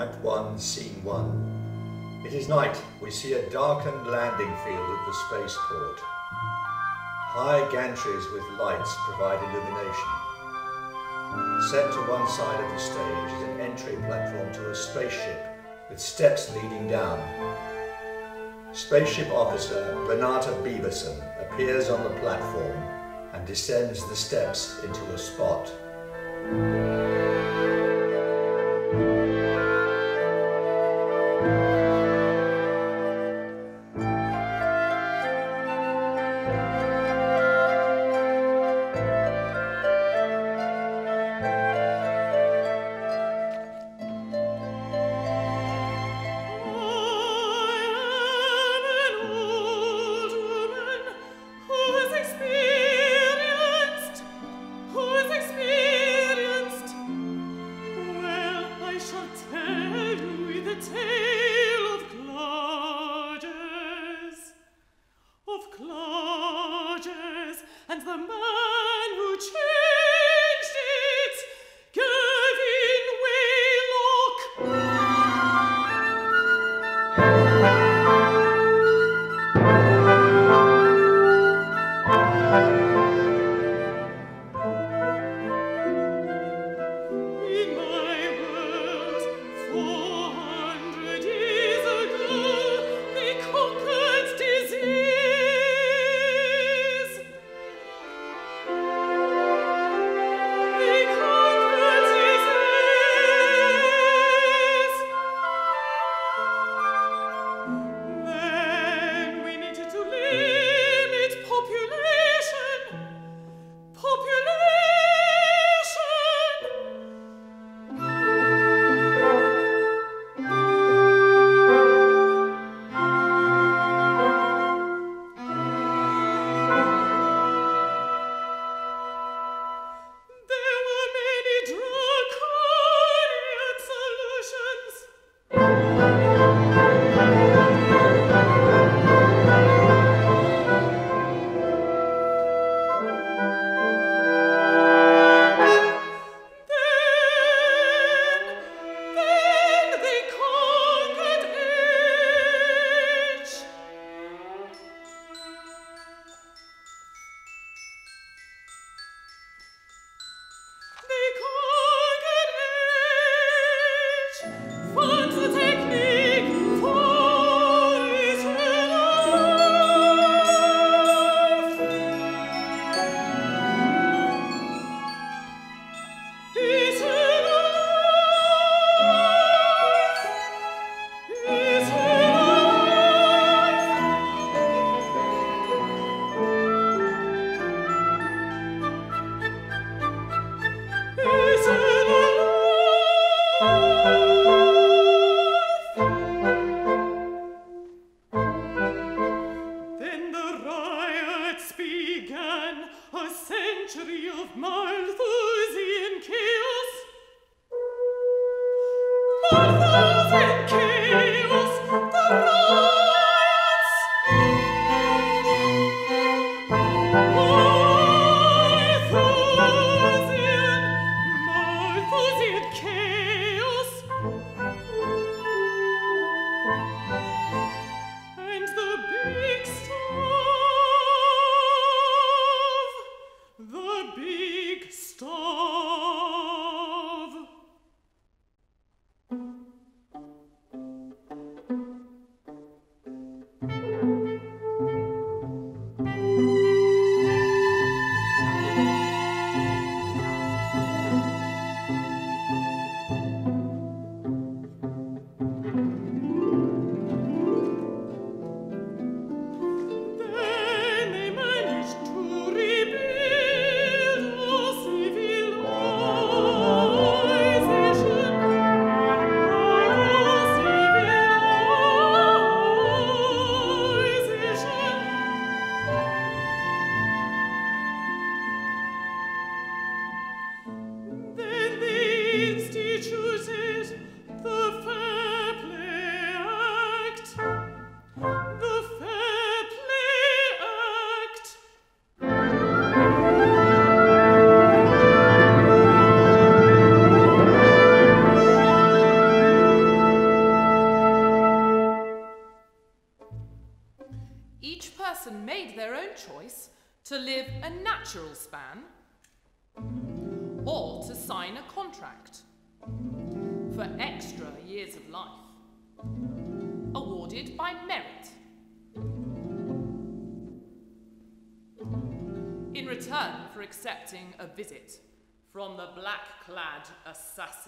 Act 1, Scene 1. It is night. We see a darkened landing field at the spaceport. High gantries with lights provide illumination. Set to one side of the stage is an entry platform to a spaceship with steps leading down. Spaceship officer Renata Beaverson appears on the platform and descends the steps into a spot.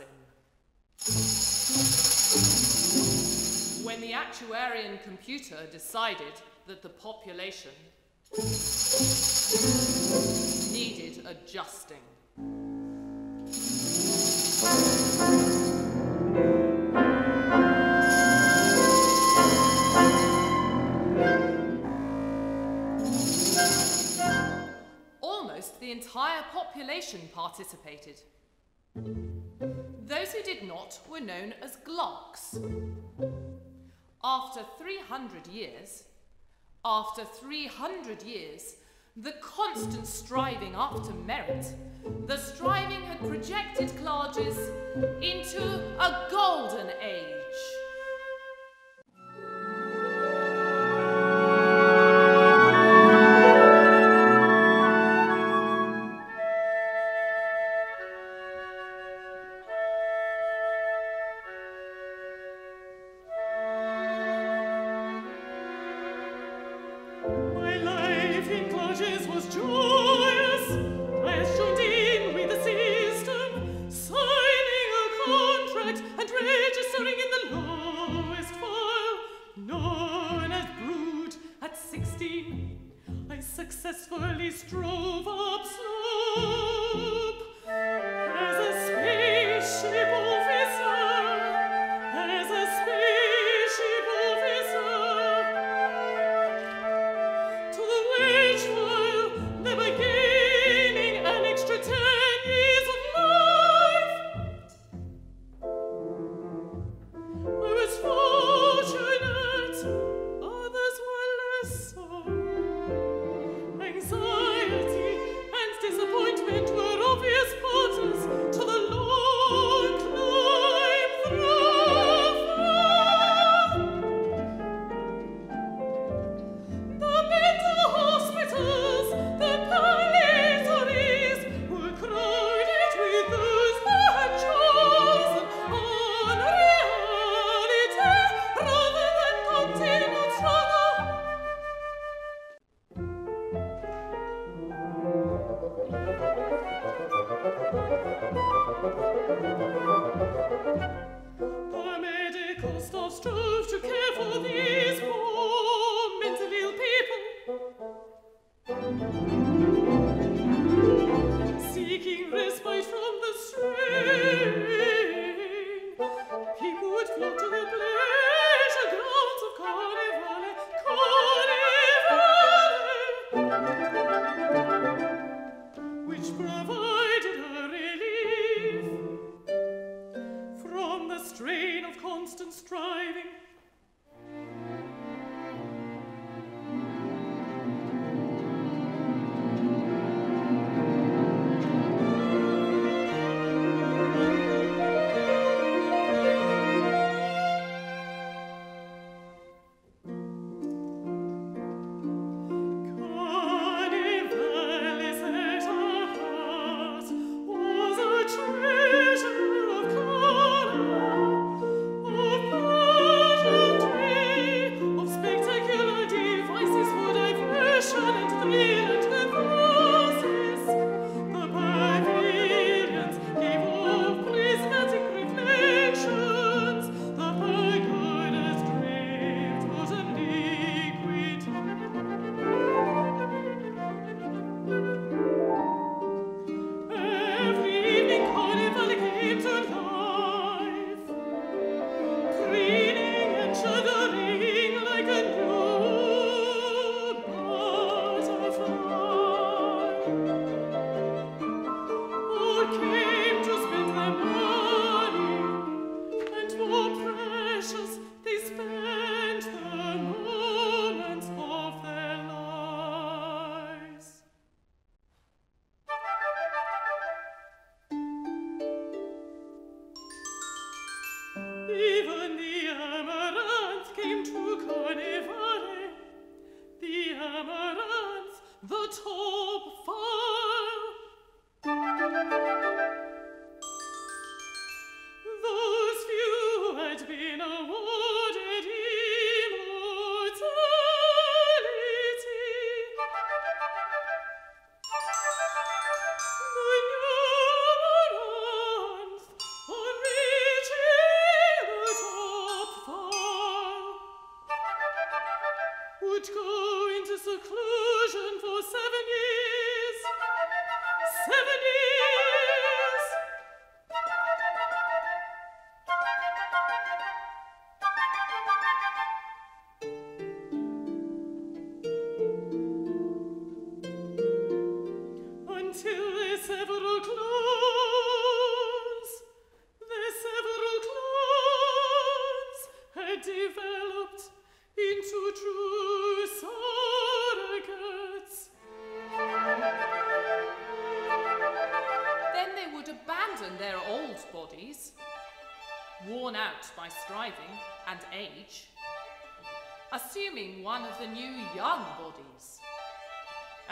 assassin. When the actuarian computer decided that the population needed adjusting. Almost the entire population participated. Those who did not were known as Glarks. After 300 years, after 300 years, the constant striving after merit, the striving had projected Clarges into a golden age.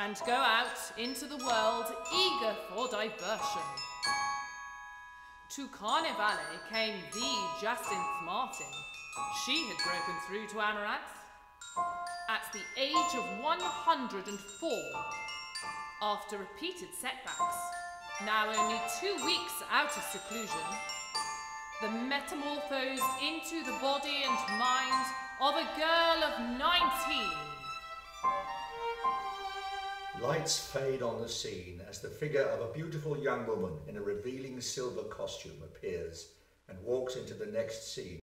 And go out into the world eager for diversion. To Carnivale came the Jacynth Martin. She had broken through to Amaranth at the age of 104 after repeated setbacks, now only two weeks out of seclusion, the metamorphosed into the body and mind of a girl of 19. Lights fade on the scene as the figure of a beautiful young woman in a revealing silver costume appears and walks into the next scene.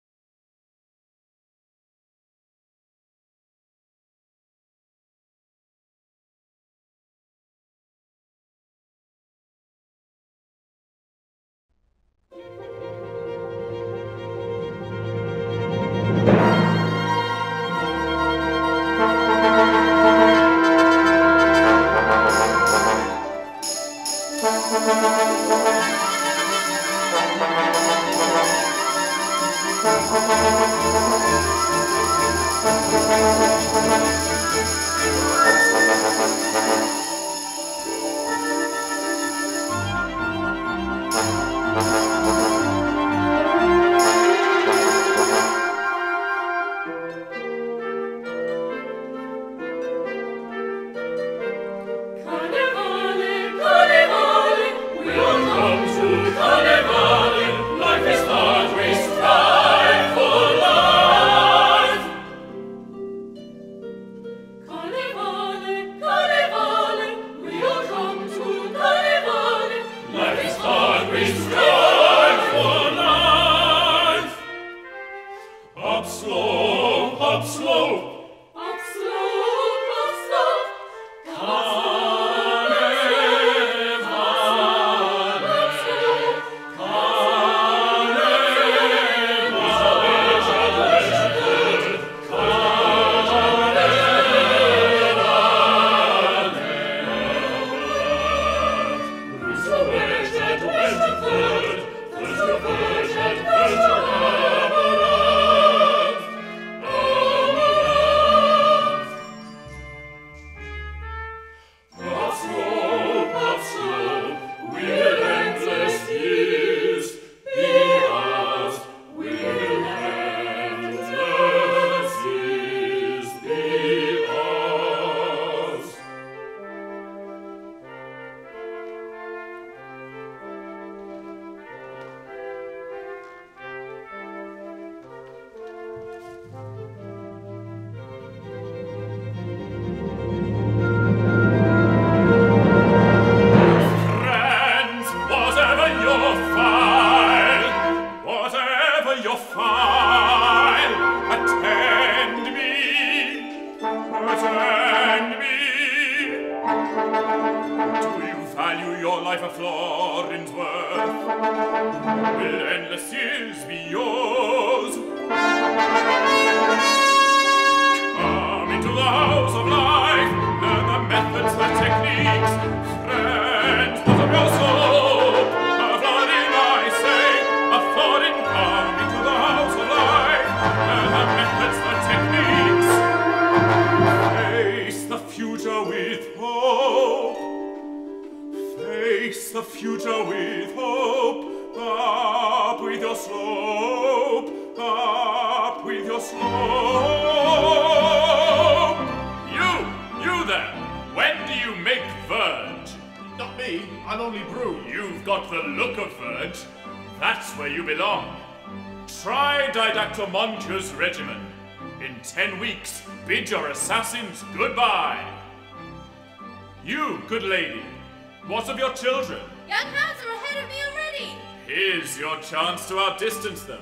Chance to outdistance them.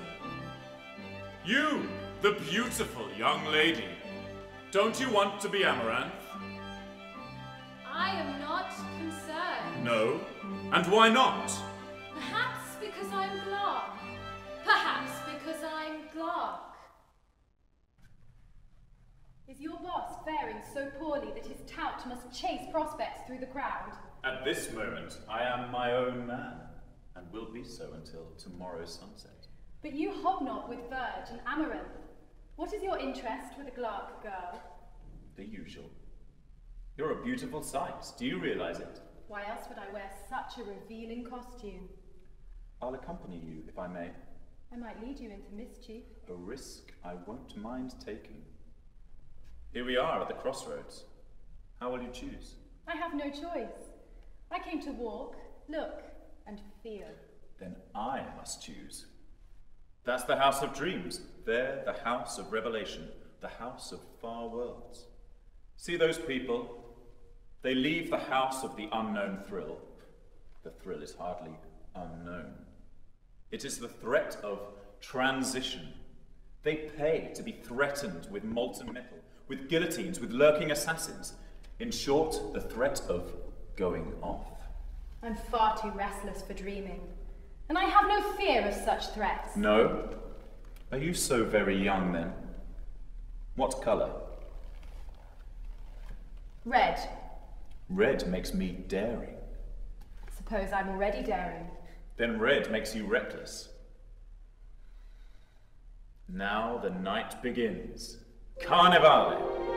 You, the beautiful young lady, don't you want to be Amaranth? I am not concerned. No? And why not? Perhaps because I'm Glark. Perhaps because I'm Glark. Is your boss faring so poorly that his tout must chase prospects through the crowd? At this moment, I am my own man, and will be so until tomorrow's sunset. But you hobnob with Verge and Amaranth. What is your interest with a Glark girl? The usual. You're a beautiful sight. Do you realize it? Why else would I wear such a revealing costume? I'll accompany you, if I may. I might lead you into mischief. A risk I won't mind taking. Here we are at the crossroads. How will you choose? I have no choice. I came to walk, look, and feel. Then I must choose. That's the House of Dreams. There, the House of Revelation, the House of Far Worlds. See those people? They leave the house of the unknown thrill. The thrill is hardly unknown. It is the threat of transition. They pay to be threatened with molten metal, with guillotines, with lurking assassins. In short, the threat of going off. I'm far too restless for dreaming, and I have no fear of such threats. No? Are you so very young then? What colour? Red. Red makes me daring. Suppose I'm already daring. Then red makes you reckless. Now the night begins. Carnivale!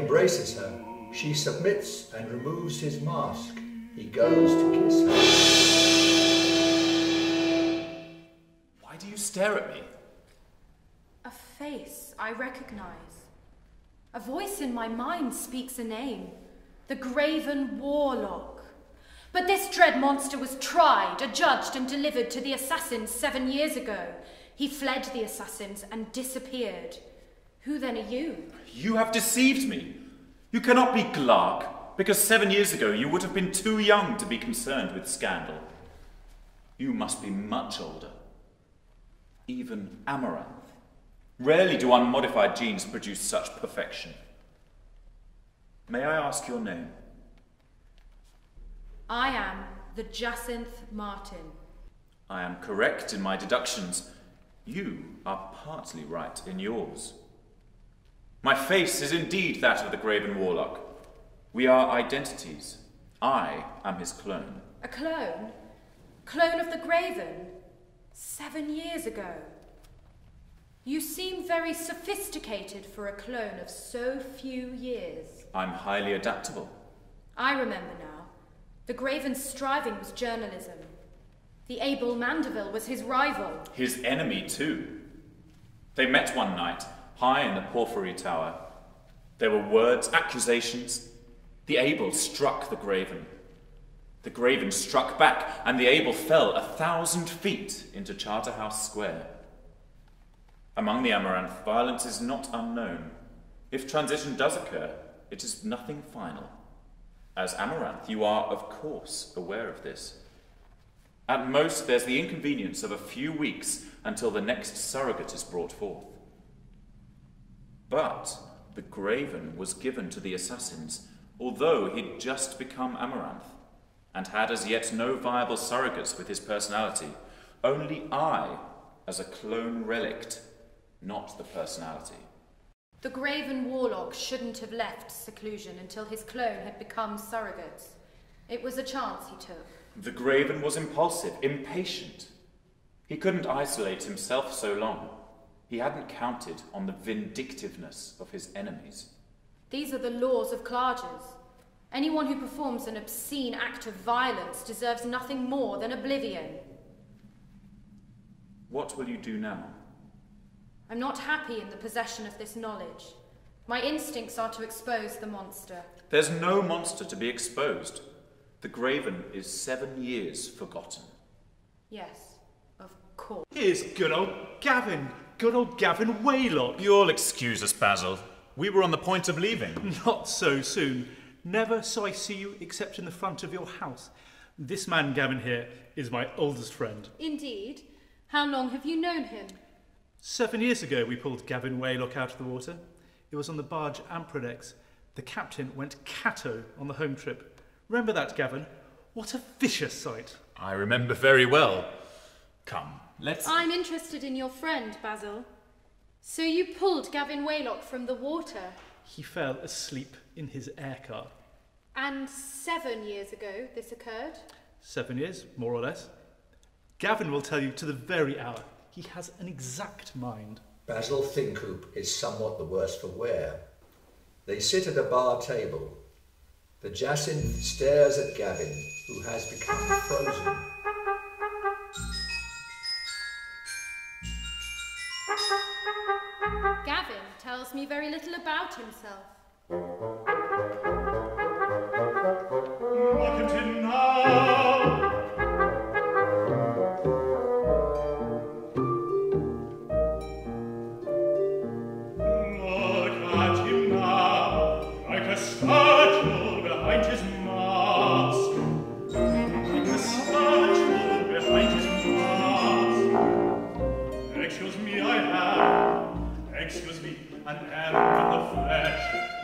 Embraces her. She submits and removes his mask. He goes to kiss her. Why do you stare at me? A face I recognize. A voice in my mind speaks a name. The Grayven Warlock. But this dread monster was tried, adjudged, and delivered to the assassins seven years ago. He fled the assassins and disappeared. Who then are you? You have deceived me. You cannot be Glark, because seven years ago you would have been too young to be concerned with scandal. You must be much older. Even Amaranth. Rarely do unmodified genes produce such perfection. May I ask your name? I am the Jacynth Martin. I am correct in my deductions. You are partly right in yours. My face is indeed that of the Grayven Warlock. We are identities. I am his clone. A clone? Clone of the Grayven? Seven years ago. You seem very sophisticated for a clone of so few years. I'm highly adaptable. I remember now. The Grayven's striving was journalism. The Abel Mandeville was his rival. His enemy, too. They met one night high in the Porphyry Tower. There were words, accusations. The Abel struck the Grayven. The Grayven struck back, and the Abel fell a thousand feet into Charterhouse Square. Among the Amaranth, violence is not unknown. If transition does occur, it is nothing final. As Amaranth, you are, of course, aware of this. At most, there's the inconvenience of a few weeks until the next surrogate is brought forth. But the Grayven was given to the assassins, although he'd just become Amaranth, and had as yet no viable surrogates with his personality. Only I, as a clone relict, not the personality. The Grayven Warlock shouldn't have left seclusion until his clone had become surrogates. It was a chance he took. The Grayven was impulsive, impatient. He couldn't isolate himself so long. He hadn't counted on the vindictiveness of his enemies. These are the laws of Clarges. Anyone who performs an obscene act of violence deserves nothing more than oblivion. What will you do now? I'm not happy in the possession of this knowledge. My instincts are to expose the monster. There's no monster to be exposed. The Grayven is seven years forgotten. Yes, of course. Here's good old Gavin. Good old Gavin Waylock. You'll excuse us, Basil. We were on the point of leaving. Not so soon. Never saw I see you except in the front of your house. This man, Gavin here, is my oldest friend. Indeed. How long have you known him? Seven years ago, we pulled Gavin Waylock out of the water. It was on the barge Amprodex. The captain went catto on the home trip. Remember that, Gavin? What a vicious sight. I remember very well. Come, let's. I'm interested in your friend, Basil. So you pulled Gavin Waylock from the water, He fell asleep in his air car. and seven years ago this occurred? Seven years, more or less. Gavin will tell you to the very hour. He has an exact mind. Basil Thincoop is somewhat the worse for wear. They sit at a bar table. The Jacynth stares at Gavin, who has become frozen. Me very little about himself.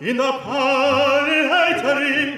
in the. Indeed,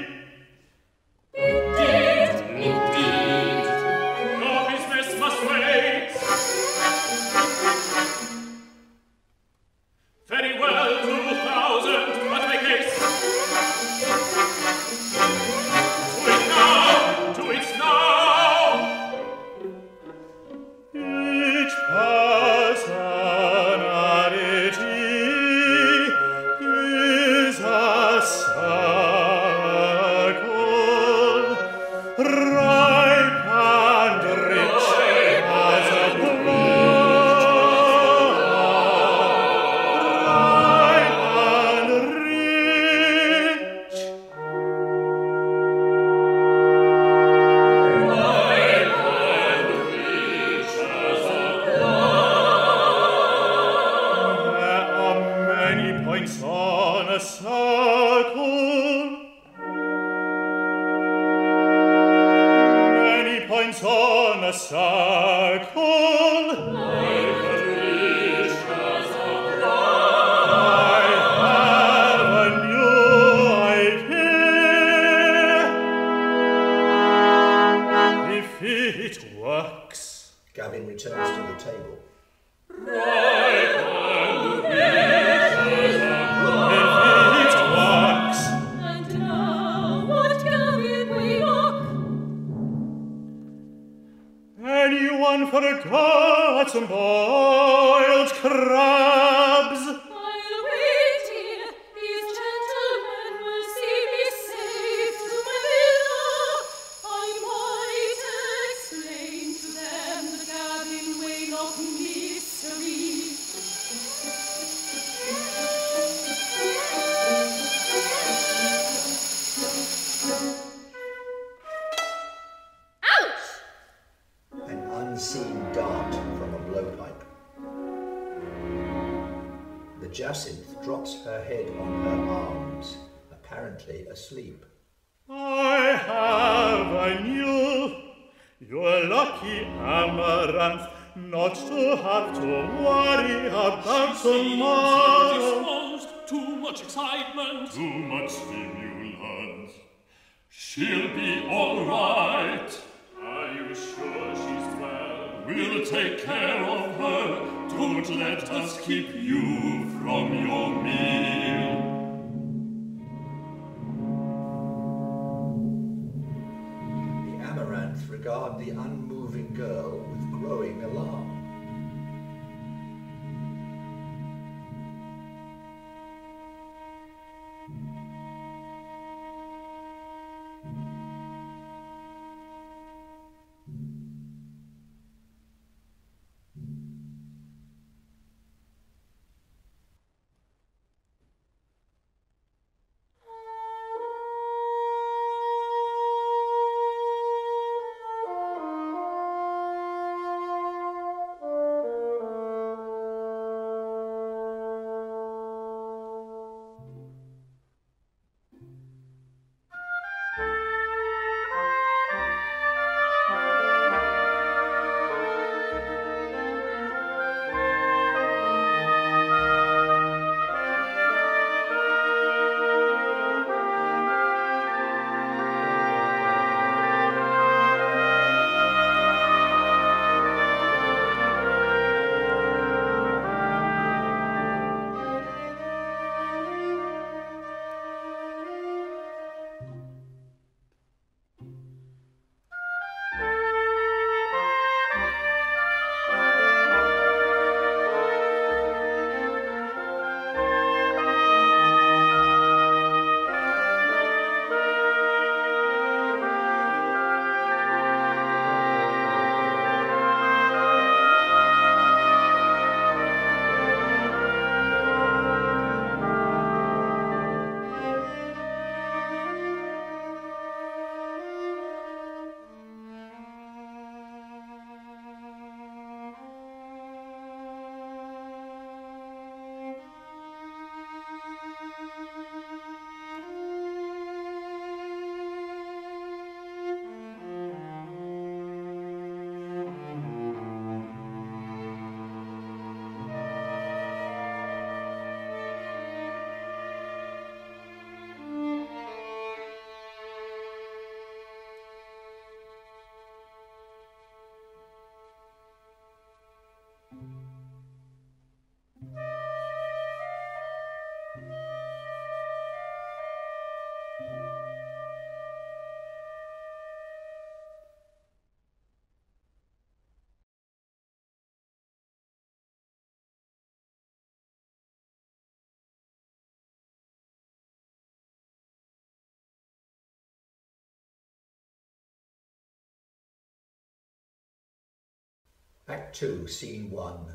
Act 2, Scene 1.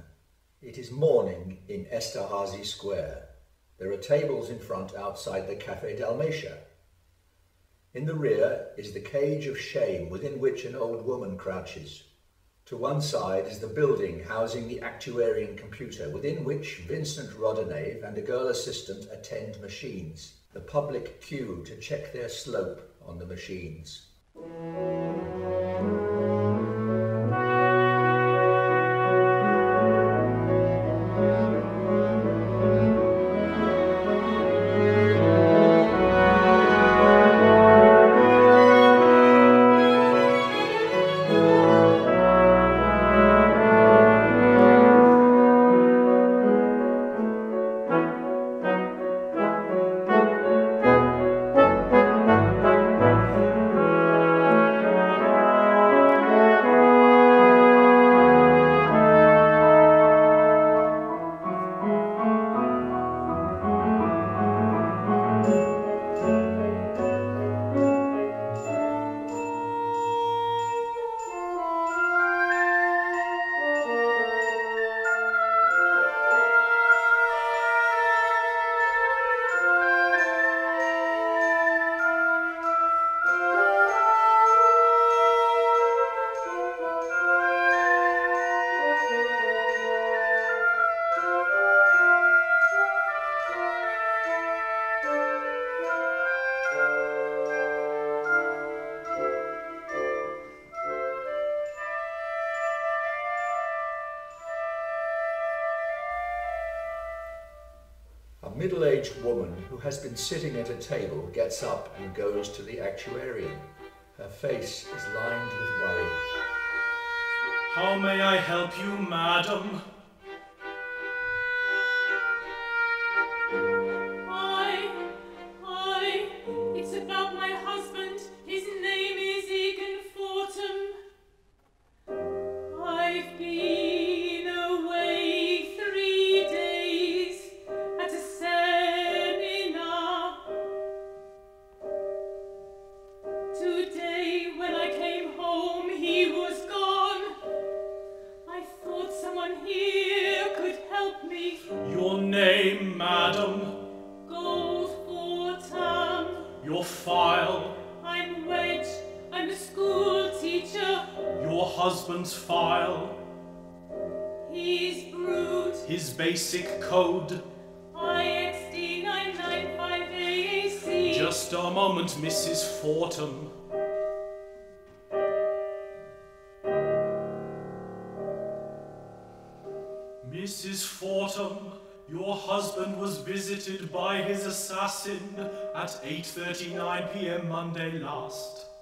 It is morning in Esterhazy Square. There are tables in front outside the Café Dalmatia. In the rear is the cage of shame within which an old woman crouches. To one side is the building housing the actuarian computer, within which Vincent Rodinave and a girl assistant attend machines. The public queue to check their slope on the machines. Sitting at a table gets up and goes to the actuarian. Her face is lined with worry. How may I help you, madam? At 8.39 p.m. Monday last.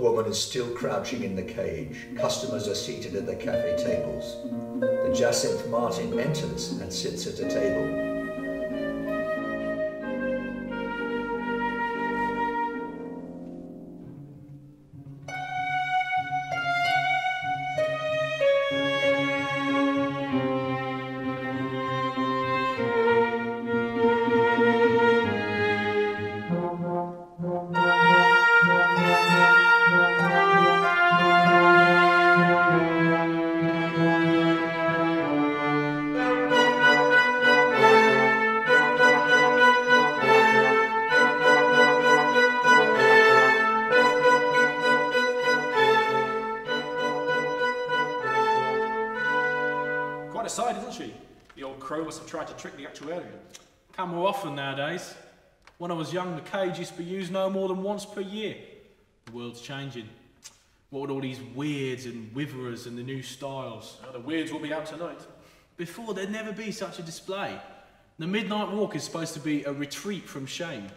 Woman is still crouching in the cage. Customers are seated at the cafe tables. The Jacynth Martin enters and sits at a table. Cage used to be used no more than once per year. The world's changing. What with all these weirds and witherers and the new styles? Now, the weirds will be out tonight. Before, there'd never be such a display. The Midnight Walk is supposed to be a retreat from shame.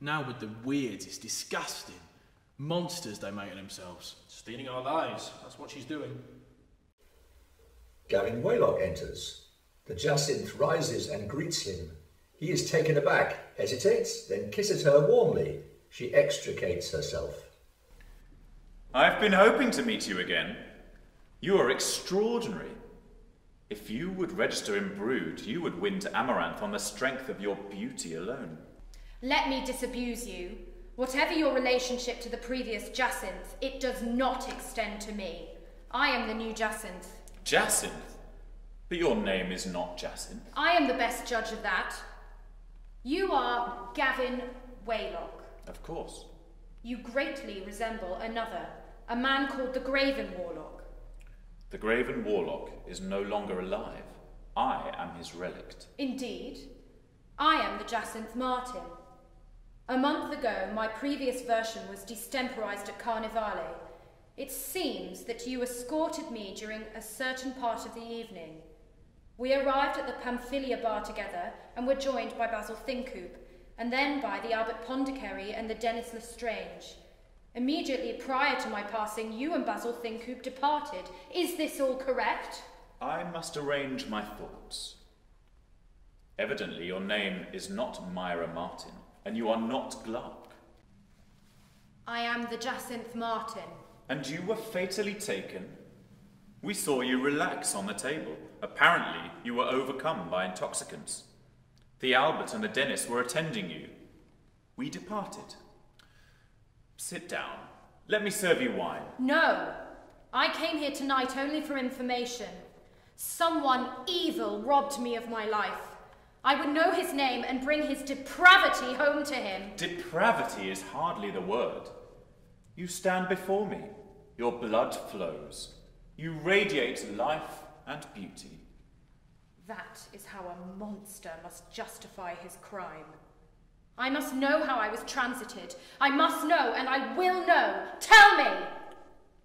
Now, with the weirds, it's disgusting. Monsters they make of themselves. Stealing our lives. That's what she's doing. Gavin Waylock enters. The Jacynth rises and greets him. He is taken aback, hesitates, then kisses her warmly. She extricates herself. I've been hoping to meet you again. You are extraordinary. If you would register in Brood, you would win to Amaranth on the strength of your beauty alone. Let me disabuse you. Whatever your relationship to the previous Jacynth, it does not extend to me. I am the new Jacynth. Jacynth? But your name is not Jacynth. I am the best judge of that. You are Gavin Waylock. Of course. You greatly resemble another, a man called the Grayven Warlock. The Grayven Warlock is no longer alive. I am his relict. Indeed, I am the Jacynth Martin. A month ago, my previous version was distemporized at Carnivale. It seems that you escorted me during a certain part of the evening. We arrived at the Pamphylia bar together and were joined by Basil Thinkoop, and then by the Albert Pondicherry and the Dennis Lestrange. Immediately prior to my passing, you and Basil Thinkoop departed. Is this all correct? I must arrange my thoughts. Evidently, your name is not Myra Martin, and you are not Glark. I am the Jacynth Martin. And you were fatally taken? We saw you relax on the table. Apparently, you were overcome by intoxicants. The Albert and the Dennis were attending you. We departed. Sit down. Let me serve you wine. No, I came here tonight only for information. Someone evil robbed me of my life. I would know his name and bring his depravity home to him. Depravity is hardly the word. You stand before me. Your blood flows. You radiate life and beauty. That is how a monster must justify his crime. I must know how I was transited. I must know, and I will know. Tell me!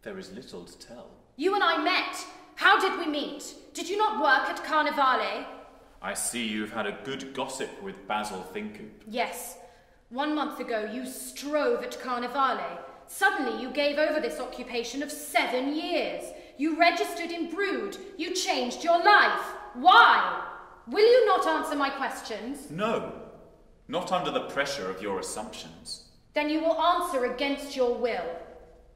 There is little to tell. You and I met. How did we meet? Did you not work at Carnivale? I see you've had a good gossip with Basil Thincoop. Yes. One month ago, you strove at Carnivale. Suddenly, you gave over this occupation of seven years. You registered in Brood. You changed your life. Why? Will you not answer my questions? No, not under the pressure of your assumptions. Then you will answer against your will.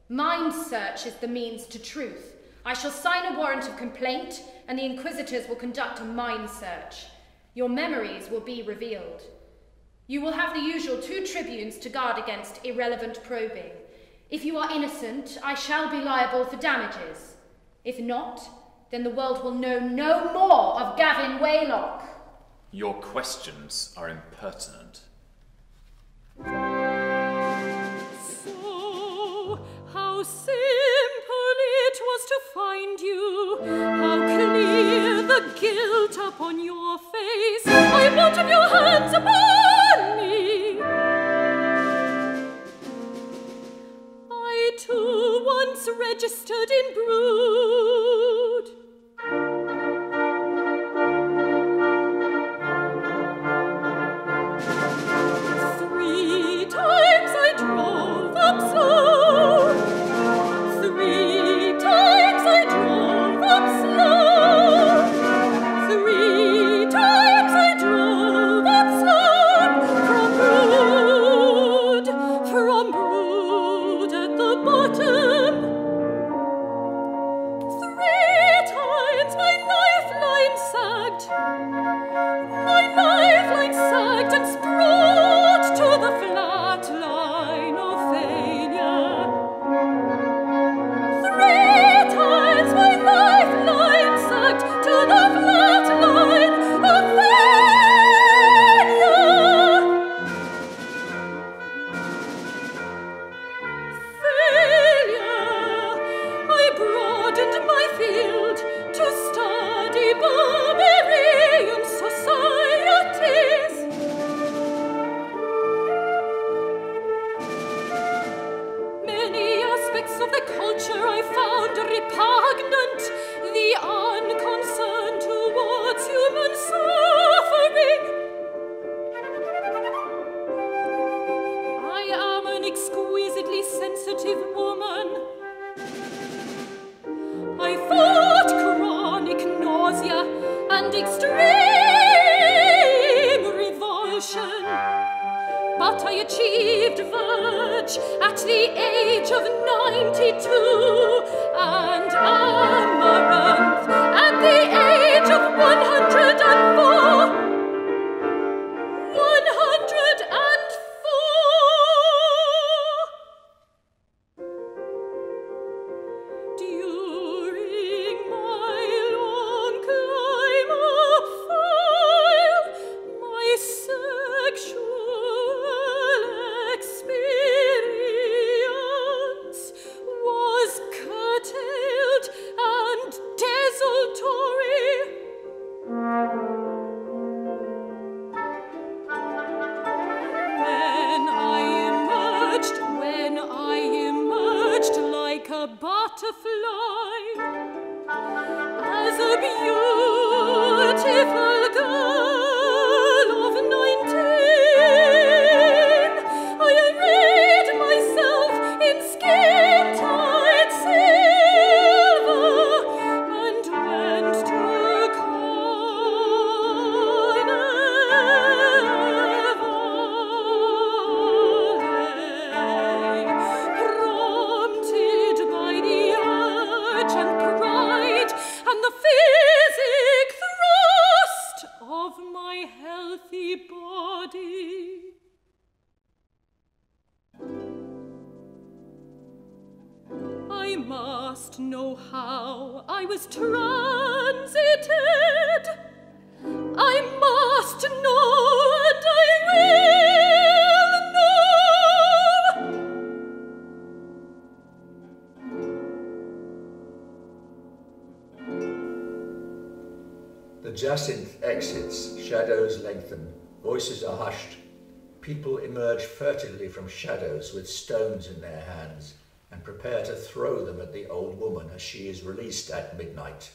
Mind search is the means to truth. I shall sign a warrant of complaint, and the Inquisitors will conduct a mind search. Your memories will be revealed. You will have the usual two tribunes to guard against irrelevant probing. If you are innocent, I shall be liable for damages. If not, then the world will know no more of Gavin Waylock. Your questions are impertinent. So, how simple it was to find you, how clear the guilt upon your face. I want of your hands upon too once registered in brood. Shadows with stones in their hands and prepare to throw them at the old woman as she is released at midnight.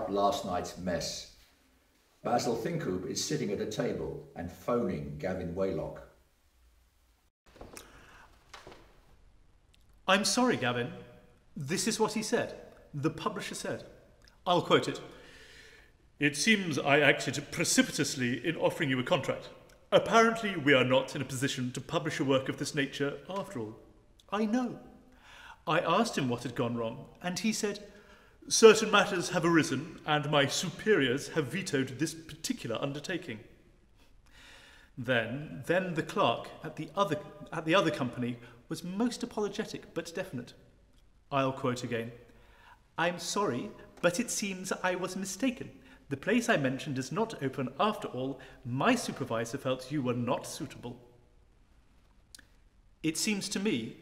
Up last night's mess. Basil Fincoop is sitting at a table and phoning Gavin Waylock. I'm sorry, Gavin. This is what he said. The publisher said. I'll quote it. It seems I acted precipitously in offering you a contract. Apparently, we are not in a position to publish a work of this nature after all. I know. I asked him what had gone wrong, and he said, Certain matters have arisen, and my superiors have vetoed this particular undertaking. Then, then the clerk at the other at the other company was most apologetic but definite. I'll quote again. I'm sorry, but it seems I was mistaken. The place I mentioned is not open after all. My supervisor felt you were not suitable. It seems to me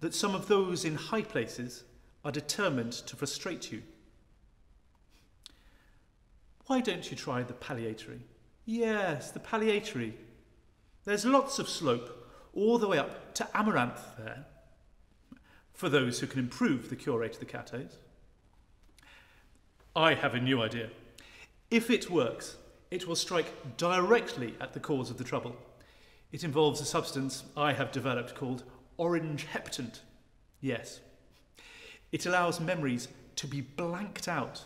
that some of those in high places are determined to frustrate you. Why don't you try the palliatory? Yes, the palliatory. There's lots of slope all the way up to Amaranth there, for those who can improve the cure rate of the catos. I have a new idea. If it works, it will strike directly at the cause of the trouble. It involves a substance I have developed called orange heptant. Yes. It allows memories to be blanked out.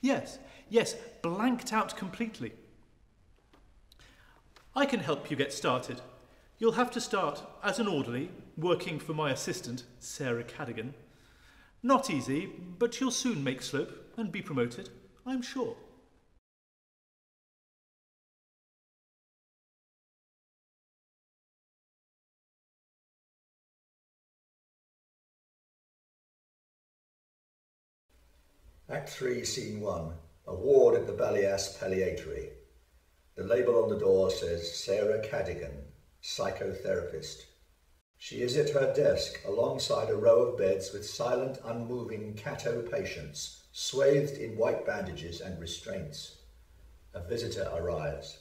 Yes, yes, blanked out completely. I can help you get started. You'll have to start as an orderly, working for my assistant, Sarah Cadigan. Not easy, but you'll soon make slope and be promoted, I'm sure. Act 3, Scene 1. A ward at the Balias Palliatory. The label on the door says Sarah Cadigan, psychotherapist. She is at her desk alongside a row of beds with silent, unmoving Cato patients, swathed in white bandages and restraints. A visitor arrives.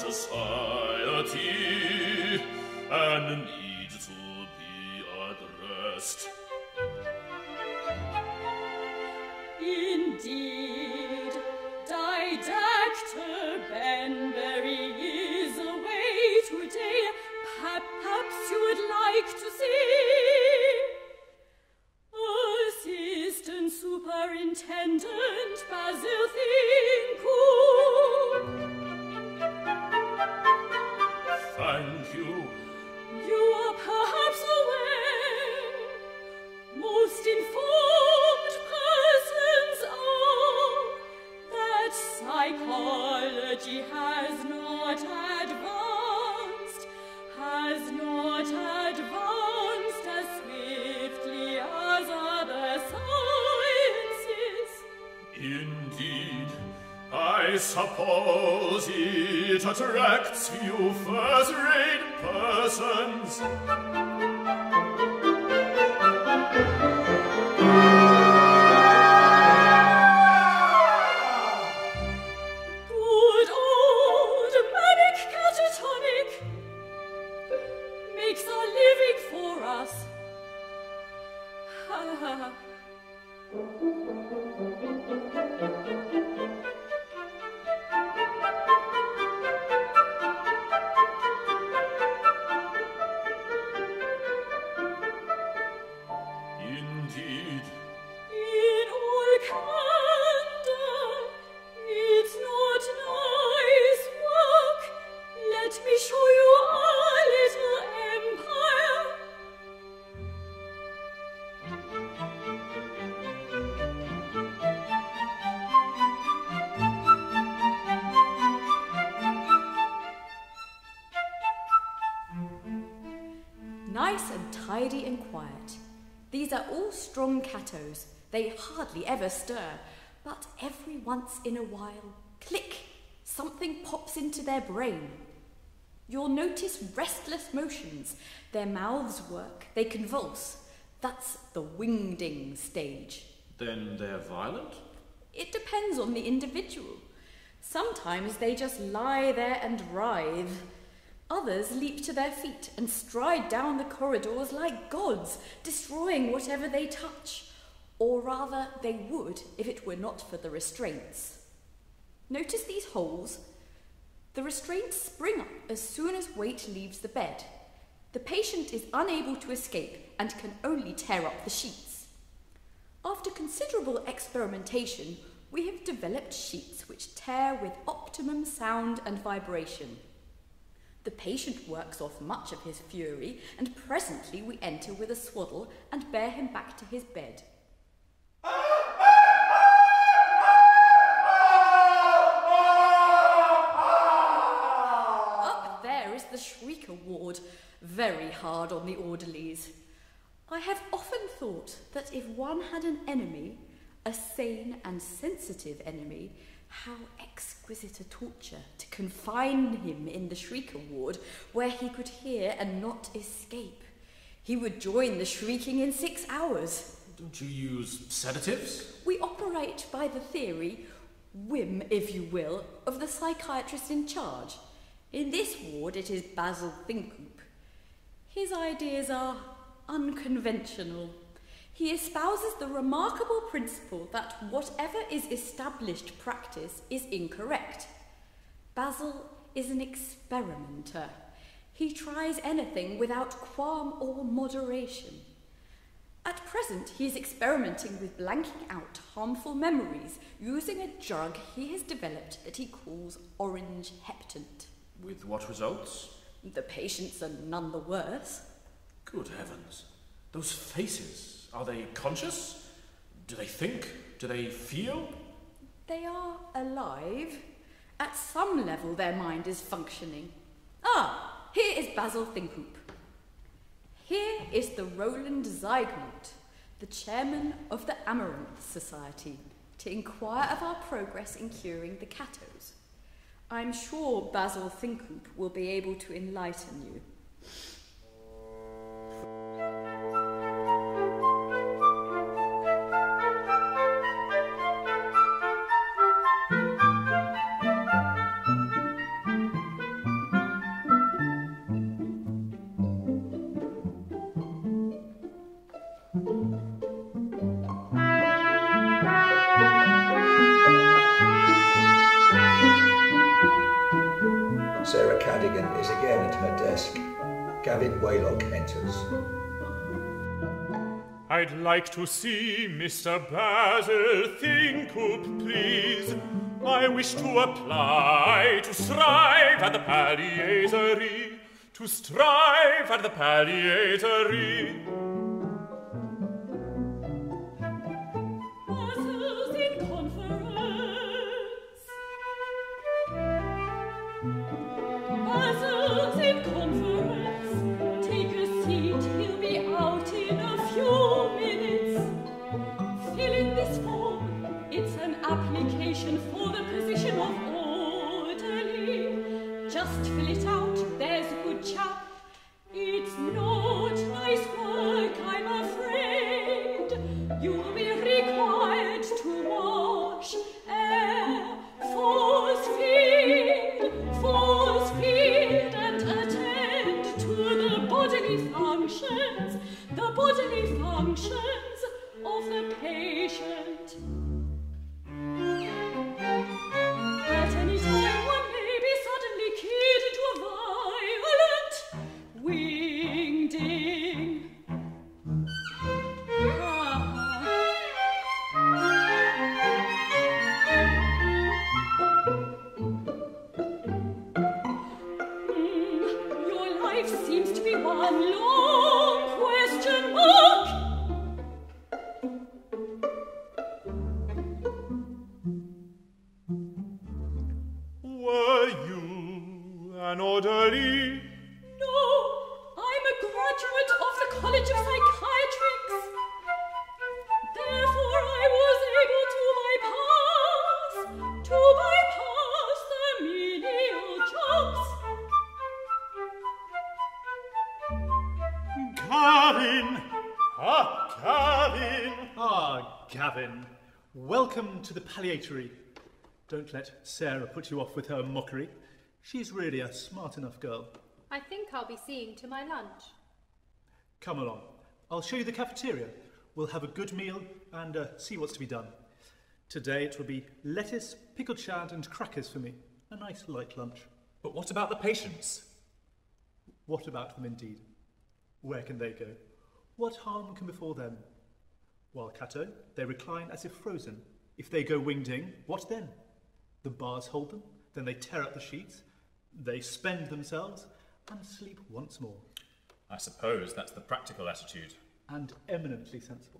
society and need to be addressed. Indeed, Didactor Benbury is away today. Perhaps you would like to see They hardly ever stir, but every once in a while, click, something pops into their brain. You'll notice restless motions. Their mouths work, they convulse. That's the wingding stage. Then they're violent? It depends on the individual. Sometimes they just lie there and writhe. Others leap to their feet and stride down the corridors like gods, destroying whatever they touch. Or rather, they would if it were not for the restraints. Notice these holes? The restraints spring up as soon as weight leaves the bed. The patient is unable to escape and can only tear up the sheets. After considerable experimentation, we have developed sheets which tear with optimum sound and vibration. The patient works off much of his fury, and presently we enter with a swaddle and bear him back to his bed. Up there is the shrieker ward, very hard on the orderlies. I have often thought that if one had an enemy, a sane and sensitive enemy, how exquisite a torture to confine him in the shrieker ward where he could hear and not escape. He would join the shrieking in six hours. Don't you use sedatives? We operate by the theory, whim, if you will, of the psychiatrist in charge. In this ward, it is Basil Thinkoop. His ideas are unconventional. He espouses the remarkable principle that whatever is established practice is incorrect. Basil is an experimenter. He tries anything without qualm or moderation. At present, he is experimenting with blanking out harmful memories using a drug he has developed that he calls orange heptant. With what results? The patients are none the worse. Good heavens. Those faces, are they conscious? Do they think? Do they feel? They are alive. At some level, their mind is functioning. Ah, here is Basil Thinkoop. Here is the Roland Zeigmont, the chairman of the Amaranth Society, to inquire of our progress in curing the catos. I'm sure Basil Thinkoop will be able to enlighten you. Like to see Mr. Basil Thinkoop, please. I wish to apply to strive at the Palliatory. to strive at the palliatory. Palliatory. Don't let Sarah put you off with her mockery. She's really a smart enough girl. I think I'll be seeing to my lunch. Come along. I'll show you the cafeteria. We'll have a good meal and uh, see what's to be done. Today it will be lettuce, pickled shad, and crackers for me. A nice light lunch. But what about the patients? What about them indeed? Where can they go? What harm can befall them? While Cato, they recline as if frozen. If they go wingding, what then? The bars hold them, then they tear up the sheets, they spend themselves, and sleep once more. I suppose that's the practical attitude. And eminently sensible.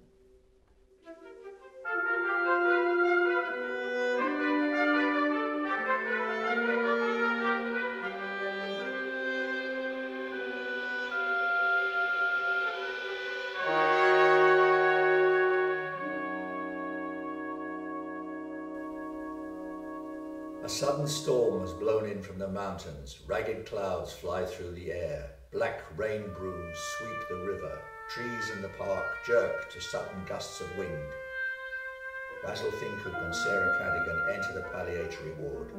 Sudden storm has blown in from the mountains. Ragged clouds fly through the air. Black rain brooms sweep the river. Trees in the park jerk to sudden gusts of wind. Basil Thinkoop and Sarah Cadigan enter the palliatory ward.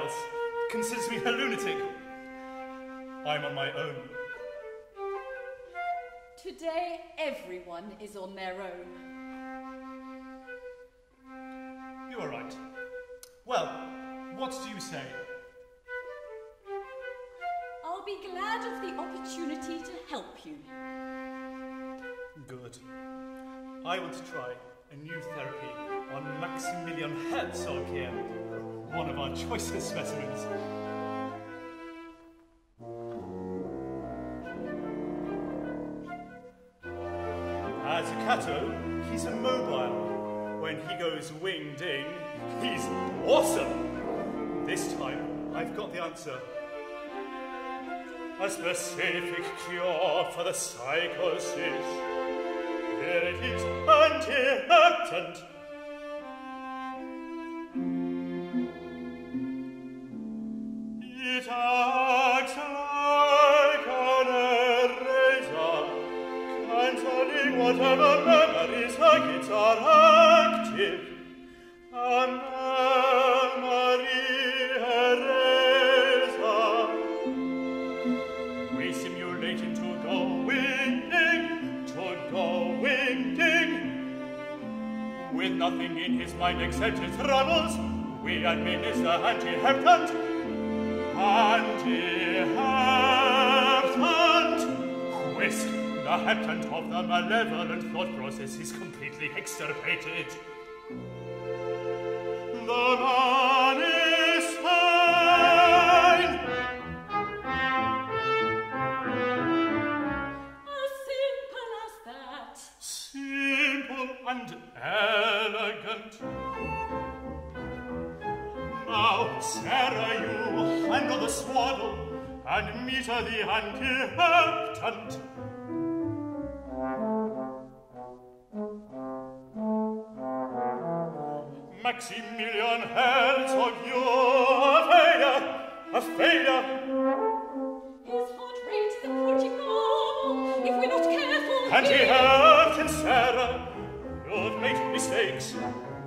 Else considers me a lunatic. I'm on my own. Today, everyone is on their own. You are right. Well, what do you say? I'll be glad of the opportunity to help you. Good. I want to try a new therapy on Maximilian Herzog here, one of our choicest specimens. As a Cato, he's immobile. When he goes wingding, he's awesome. This time, I've got the answer. A specific cure for the psychosis. Here it is, anti-heptant. and accept troubles, we administer anti-heptant, anti-heptant, whisk, the heptant of the malevolent thought process is completely extirpated. an Mieter die Hand gehabt hat. Maximilian Herzog, you're a failure, a failure. His heart rates the portico, if we're not careful. And he hurt in Sarah, you've made mistakes.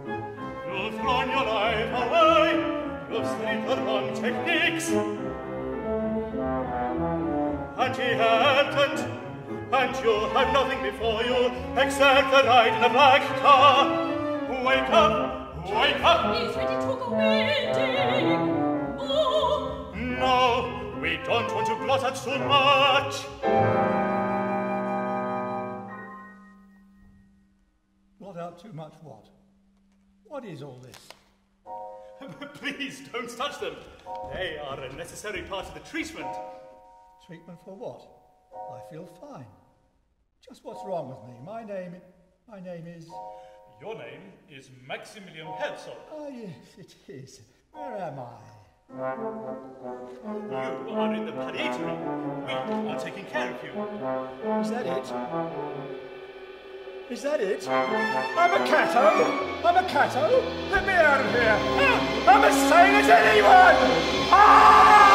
You've thrown your life away, you've stayed the wrong techniques. And he hadn't, and you have nothing before you except the ride in a black car. Wake up, wake up. He's ready to go wedding. Oh, No, we don't want to blot out too much. Blot out too much what? What is all this? Please don't touch them. They are a necessary part of the treatment. Treatment for what? I feel fine. Just what's wrong with me? My name, my name is. Your name is Maximilian Herzog. Ah, yes, it is. Where am I? You are in the palliatory. We are taking care of you. Is that it? Is that it? I'm a catto! I'm a catto! Let me out of here! Ah, I'm as sane as anyone! the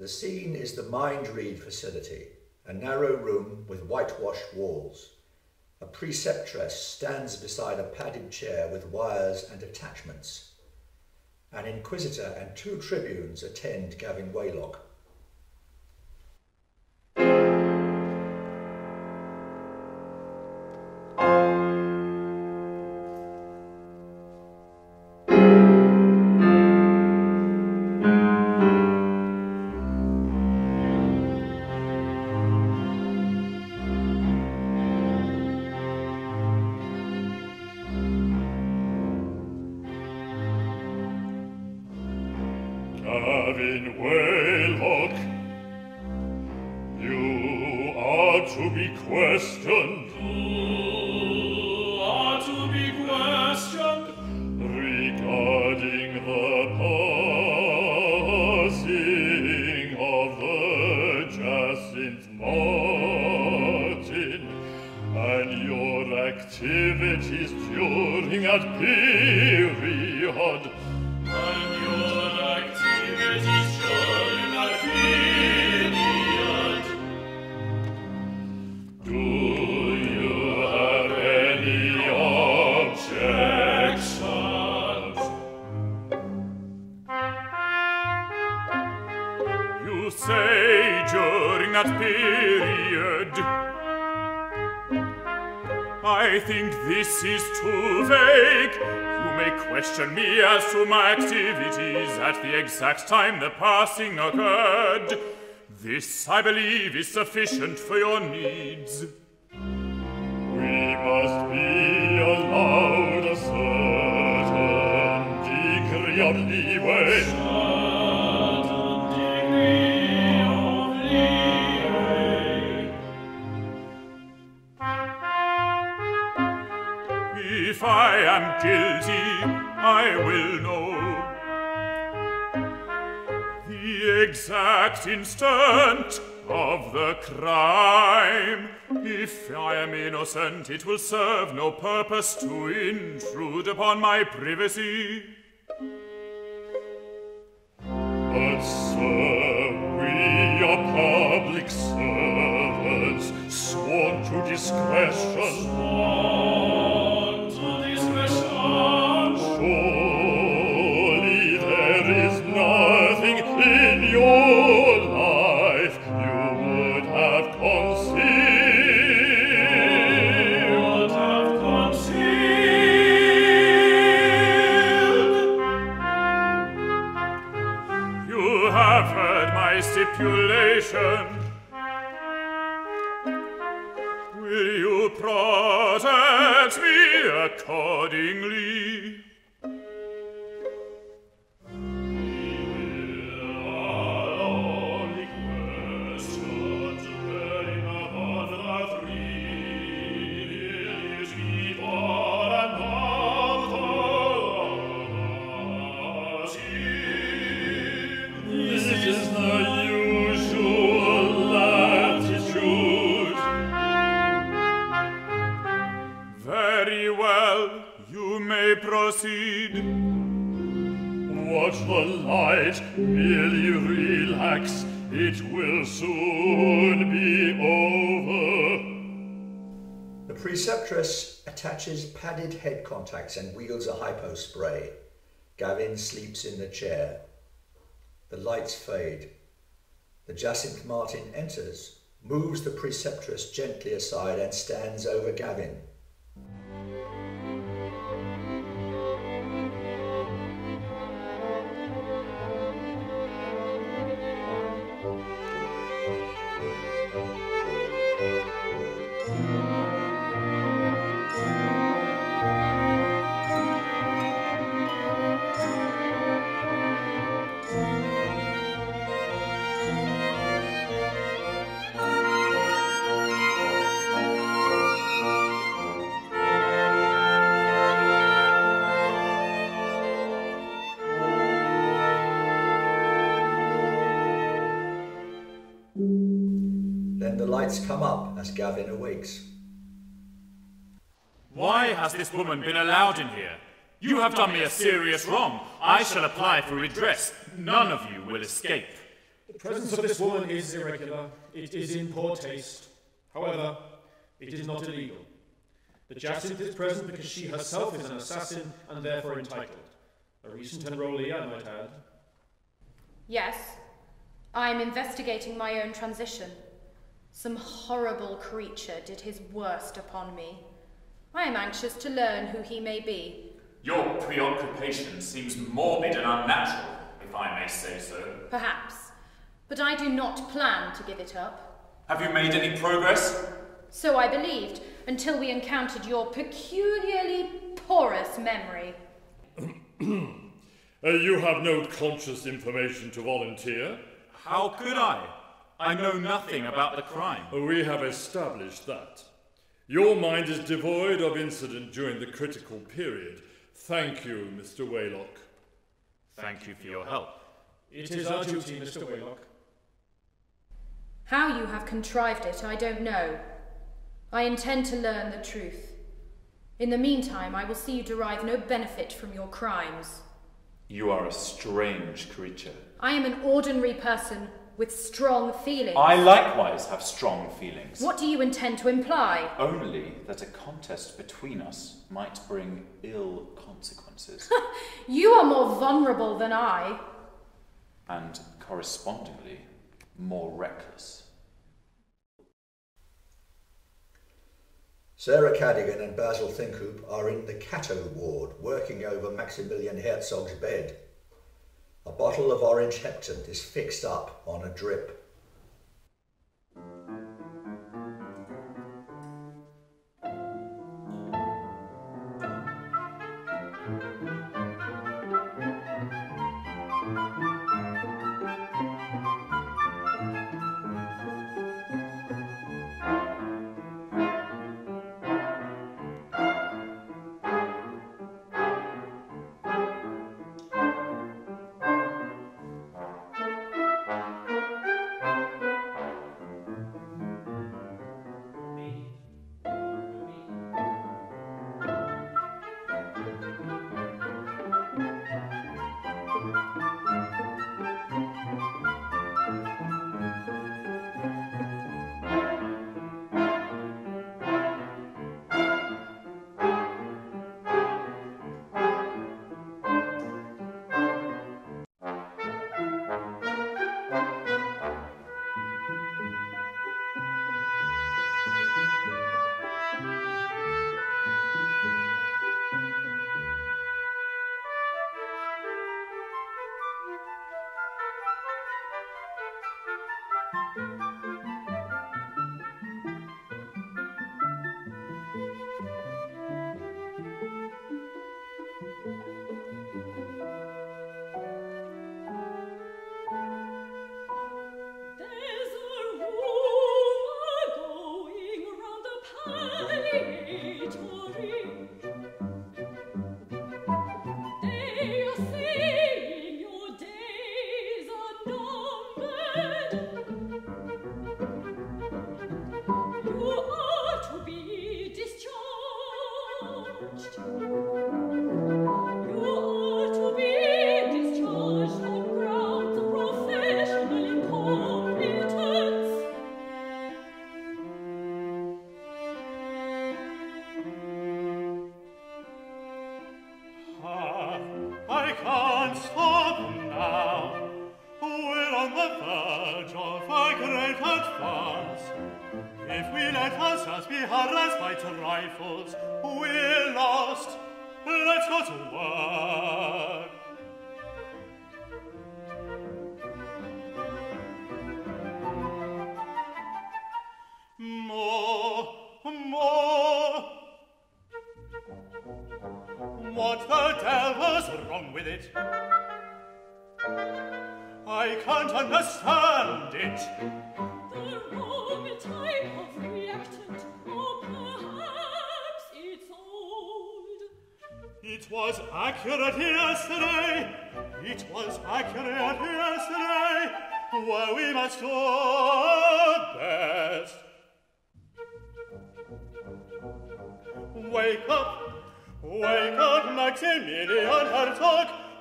The scene is the mind read facility, a narrow room with whitewashed walls. A preceptress stands beside a padded chair with wires and attachments. An inquisitor and two tribunes attend Gavin Waylock. That period. I think this is too vague. You may question me as to my activities at the exact time the passing occurred. This, I believe, is sufficient for your needs. We must be allowed Guilty, I will know the exact instant of the crime. If I am innocent, it will serve no purpose to intrude upon my privacy. But, sir, we are public servants, sworn to discretion. The light, relax, it will soon be over. The preceptress attaches padded head contacts and wields a hypo spray. Gavin sleeps in the chair. The lights fade. The Jacynth Martin enters, moves the preceptress gently aside, and stands over Gavin. Come up as Gavin awakes. Why has this woman been allowed in here? You have done me a serious wrong. I shall apply for redress. None of you will escape. The presence of this woman is irregular. It is in poor taste. However, it is not illegal. The Jacynth is present because she herself is an assassin and therefore entitled. A recent enrollee, I might add. Yes, I am investigating my own transition. Some horrible creature did his worst upon me. I am anxious to learn who he may be. Your preoccupation seems morbid and unnatural, if I may say so. Perhaps. But I do not plan to give it up. Have you made any progress? So I believed, until we encountered your peculiarly porous memory. Uh, you have no conscious information to volunteer? How could I? I know nothing about the crime. Oh, we have established that. Your mind is devoid of incident during the critical period. Thank you, Mr. Waylock. Thank you for your help. It is our duty, Mr. Waylock. How you have contrived it, I don't know. I intend to learn the truth. In the meantime, I will see you derive no benefit from your crimes. You are a strange creature. I am an ordinary person with strong feelings. I likewise have strong feelings. What do you intend to imply? Only that a contest between us might bring ill consequences. you are more vulnerable than I. And correspondingly, more reckless. Sarah Cadigan and Basil Thinkoop are in the Cato ward, working over Maximilian Herzog's bed. A bottle of orange heptant is fixed up on a drip.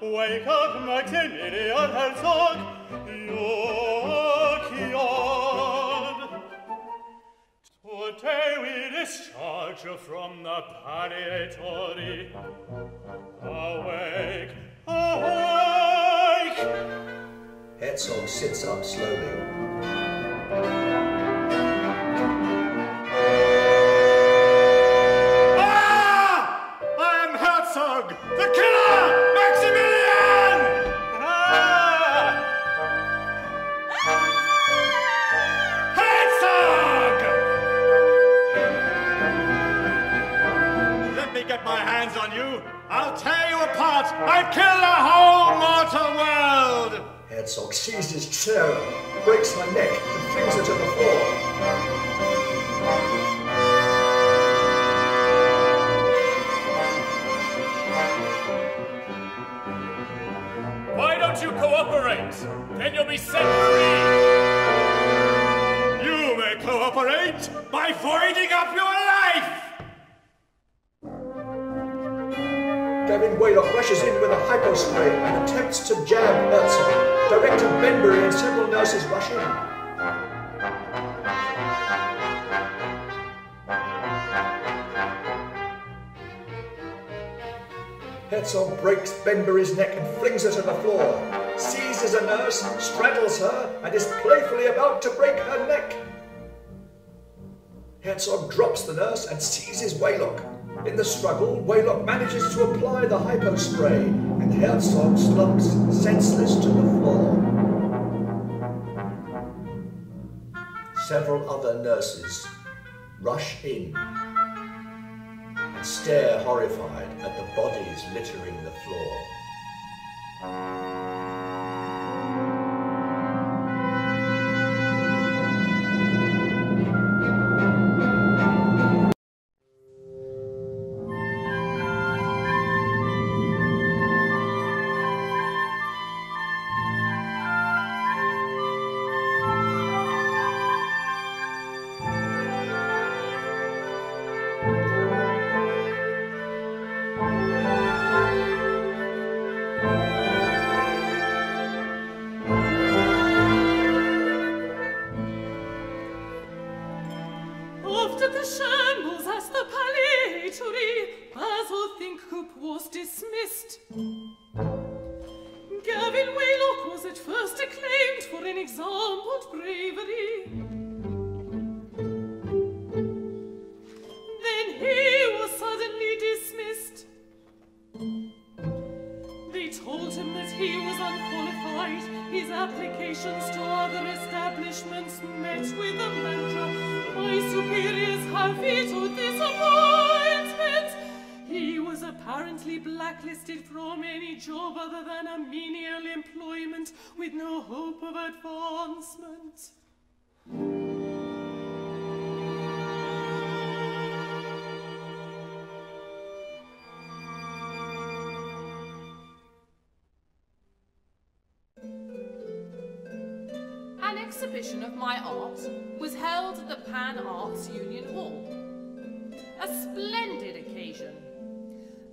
Wake up, Maximilian Herzog, Jochion. Today we discharge you from the palliatory. Awake, awake! Herzog sits up slowly. Ah! the killer! Get my hands on you. I'll tear you apart. I'd kill the whole mortal world. Herzog seizes chair, breaks her neck, and flings her to the floor. Why don't you cooperate? Then you'll be set free. You may cooperate by voiding up your life. Gavin Waylock rushes in with a hypospray and attempts to jab Herzog. Director Benbury and several nurses rush in. Herzog breaks Benbury's neck and flings her to the floor, seizes a nurse, straddles her, and is playfully about to break her neck. Herzog drops the nurse and seizes Waylock. In the struggle, Waylock manages to apply the hypospray, and Herzog slumps senseless to the floor. Several other nurses rush in and stare horrified at the bodies littering the floor. Exhibition of my art was held at the Pan Arts Union Hall. A splendid occasion.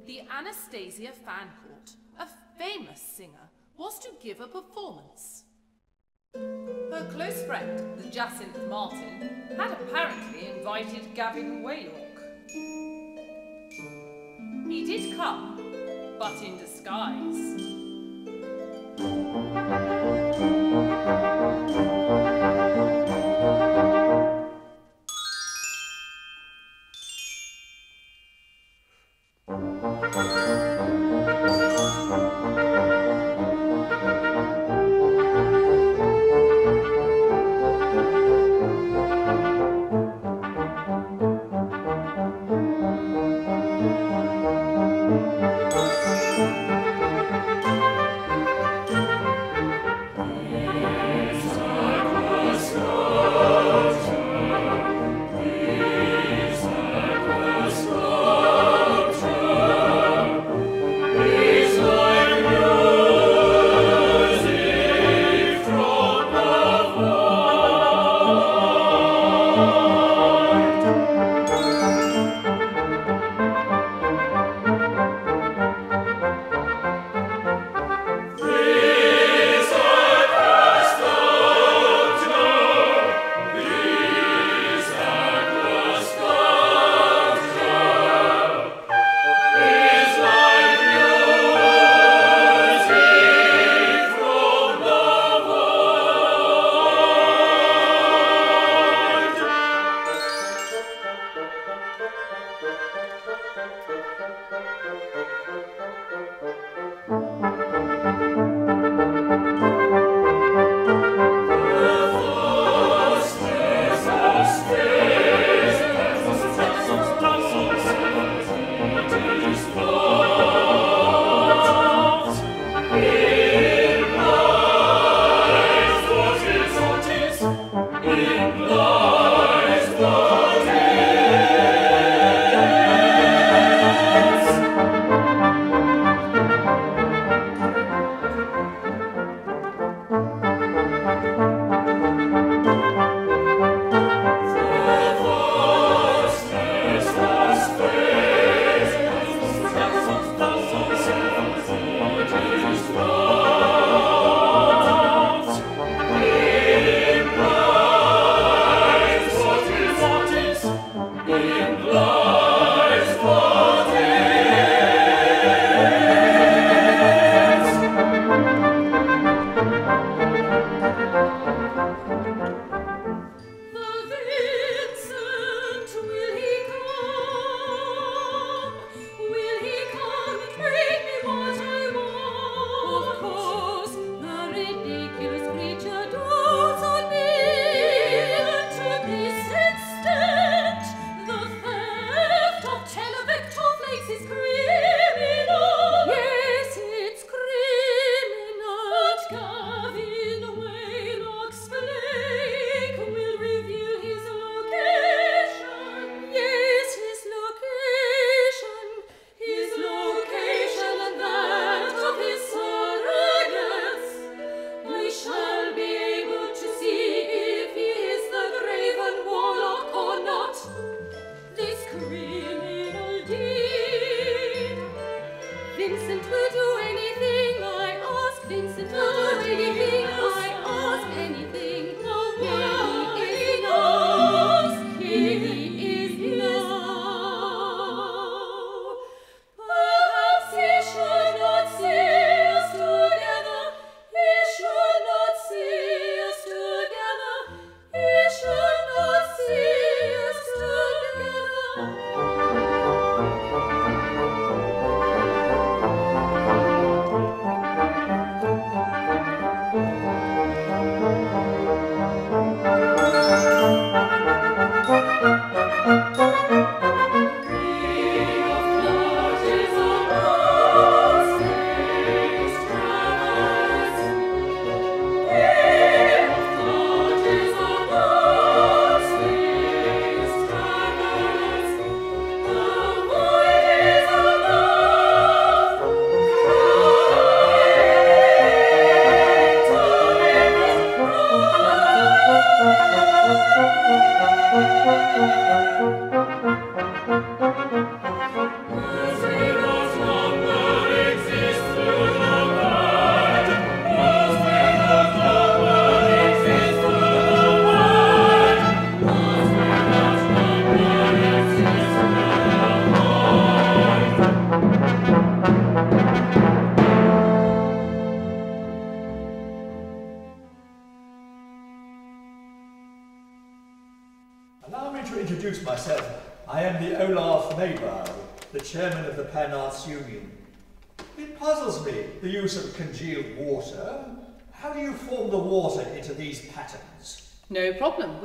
The Anastasia Fancourt, a famous singer, was to give a performance. Her close friend, the Jacynth Martin, had apparently invited Gavin Waylock. He did come, but in disguise.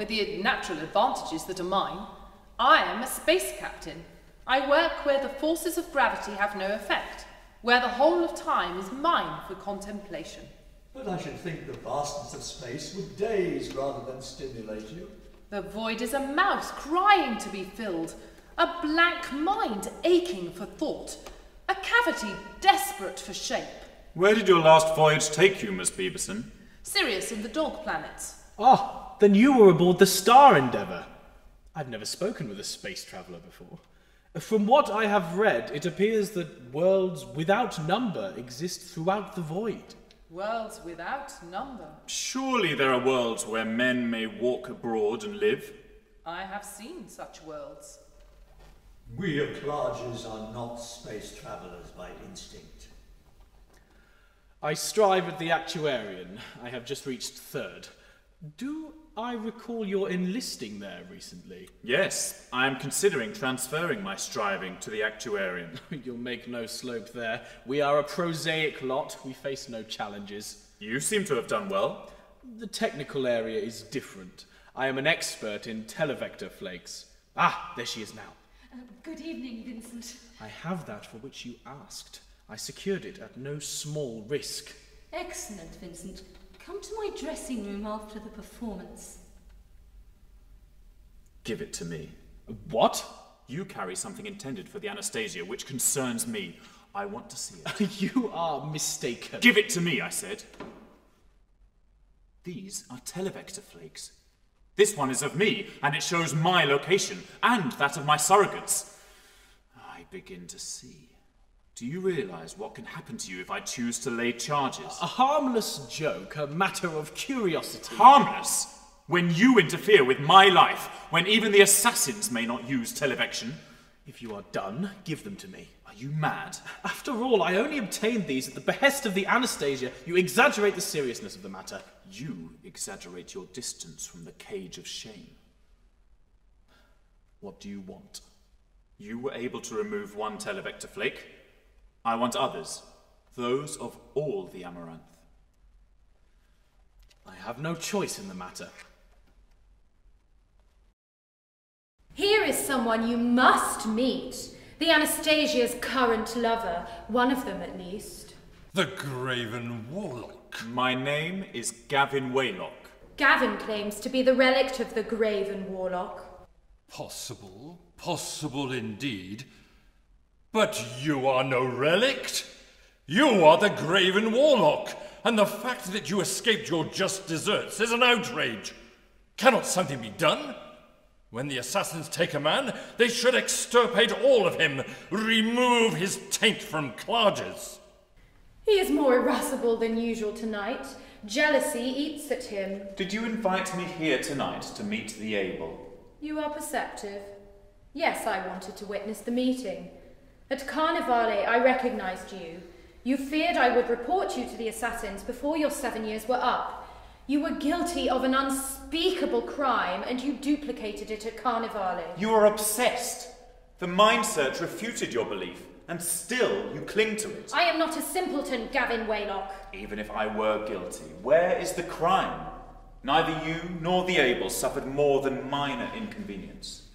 With the natural advantages that are mine. I am a space captain. I work where the forces of gravity have no effect, where the whole of time is mine for contemplation. But I should think the vastness of space would daze rather than stimulate you. The void is a mouse crying to be filled, a blank mind aching for thought, a cavity desperate for shape. Where did your last voyage take you, Miss Beeberson? Sirius and the dog planets. Ah, then you were aboard the Star Endeavour. I've never spoken with a space traveller before. From what I have read, it appears that worlds without number exist throughout the void. Worlds without number. Surely there are worlds where men may walk abroad and live. I have seen such worlds. We of Clarges are not space travellers by instinct. I strive at the Actuarian. I have just reached third. Do I recall your enlisting there recently? Yes, I am considering transferring my striving to the Actuarian. You'll make no slope there. We are a prosaic lot. We face no challenges. You seem to have done well. The technical area is different. I am an expert in televector flakes. Ah, there she is now. Uh, good evening, Vincent. I have that for which you asked. I secured it at no small risk. Excellent, Vincent. Come to my dressing room after the performance. Give it to me. What? You carry something intended for the Anastasia which concerns me. I want to see it. you are mistaken. Give it to me, I said. These are televector flakes. This one is of me, and it shows my location and that of my surrogates. I begin to see. Do you realize what can happen to you if I choose to lay charges? A harmless joke, a matter of curiosity. Harmless? When you interfere with my life, when even the assassins may not use televection? If you are done, give them to me. Are you mad? After all, I only obtained these at the behest of the Anastasia. You exaggerate the seriousness of the matter. You exaggerate your distance from the cage of shame. What do you want? You were able to remove one televector flake. I want others, those of all the amaranth. I have no choice in the matter. Here is someone you must meet. The Anastasia's current lover, one of them at least. The Grayven Warlock. My name is Gavin Waylock. Gavin claims to be the relict of the Grayven Warlock. Possible, possible indeed. But you are no relict. You are the Grayven Warlock, and the fact that you escaped your just deserts is an outrage. Cannot something be done? When the assassins take a man, they should extirpate all of him, remove his taint from Clarges. He is more irascible than usual tonight. Jealousy eats at him. Did you invite me here tonight to meet the Abel? You are perceptive. Yes, I wanted to witness the meeting. At Carnivale, I recognized you. You feared I would report you to the assassins before your seven years were up. You were guilty of an unspeakable crime, and you duplicated it at Carnivale. You are obsessed. The mind search refuted your belief, and still you cling to it. I am not a simpleton, Gavin Waylock. Even if I were guilty, where is the crime? Neither you nor the Abel suffered more than minor inconvenience.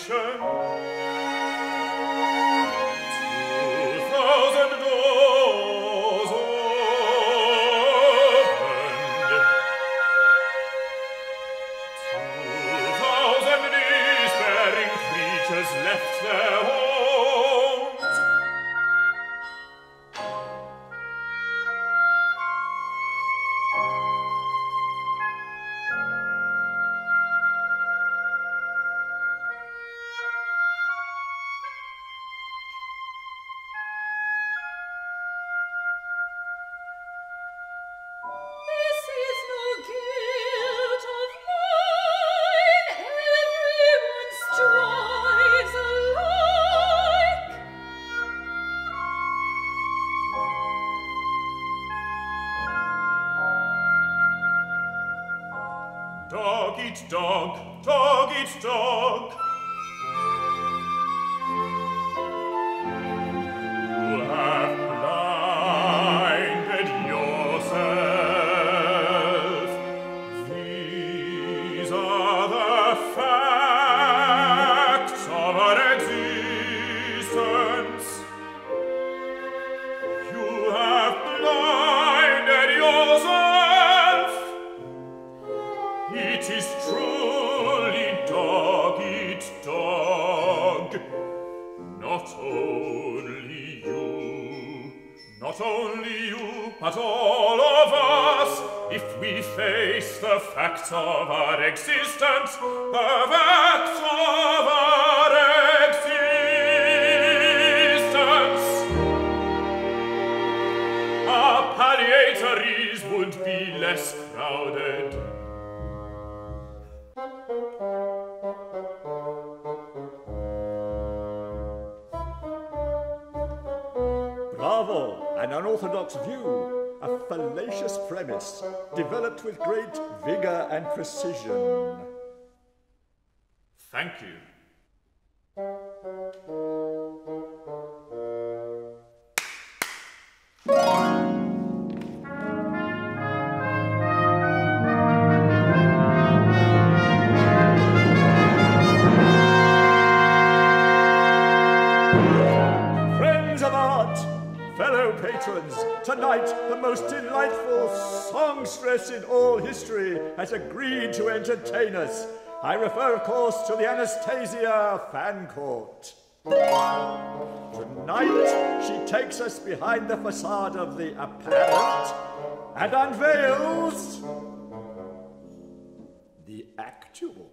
fece but with great vigor and precision. entertainers. I refer, of course, to the Anastasia Fancourt. Tonight, she takes us behind the facade of the apparent and unveils the actual.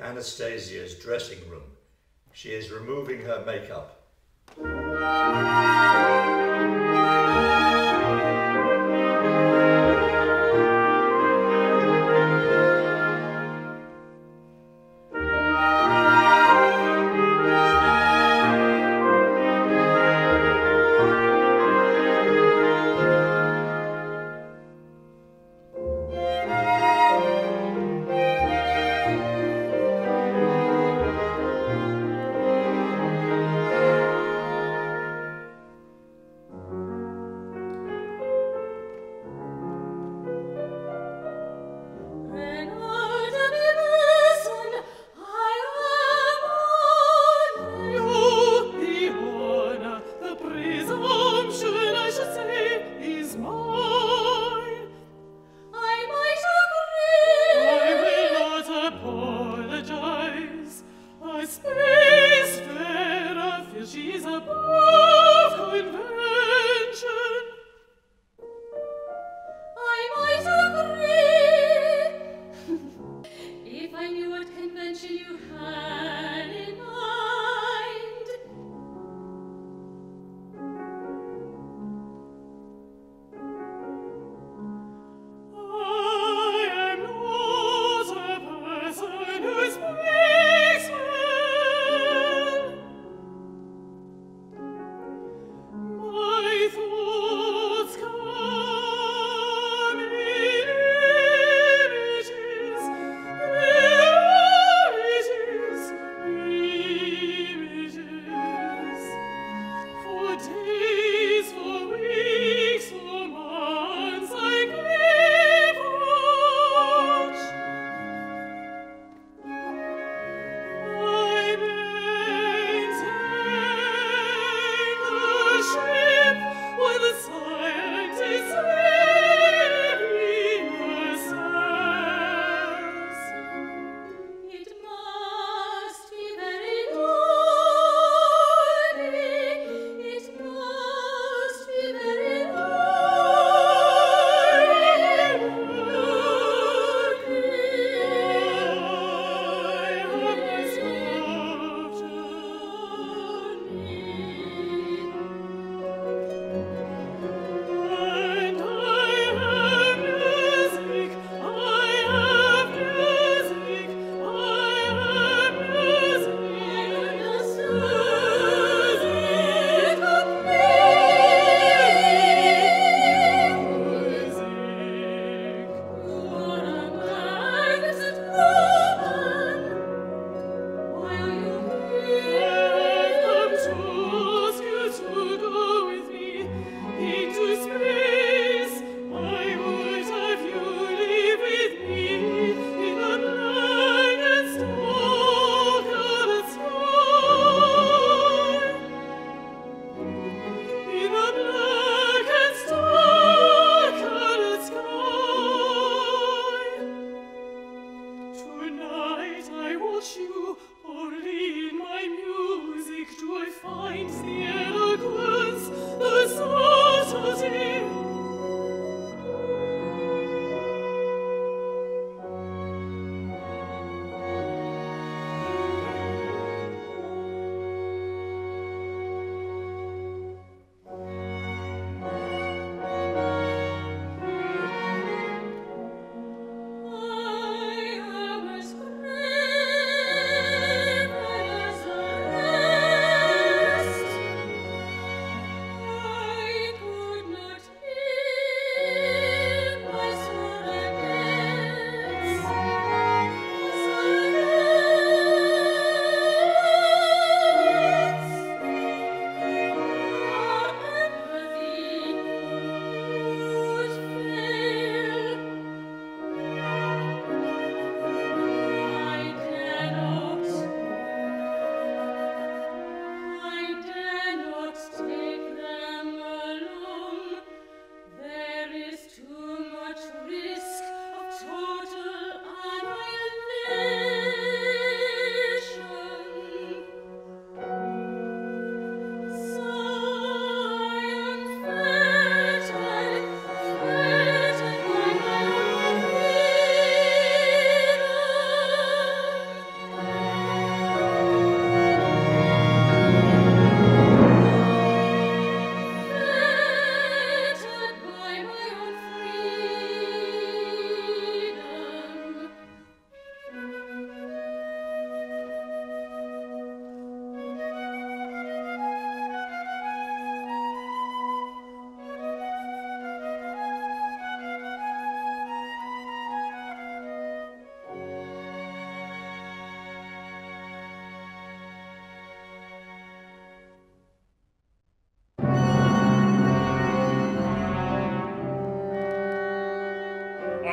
Anastasia's dressing room. She is removing her makeup.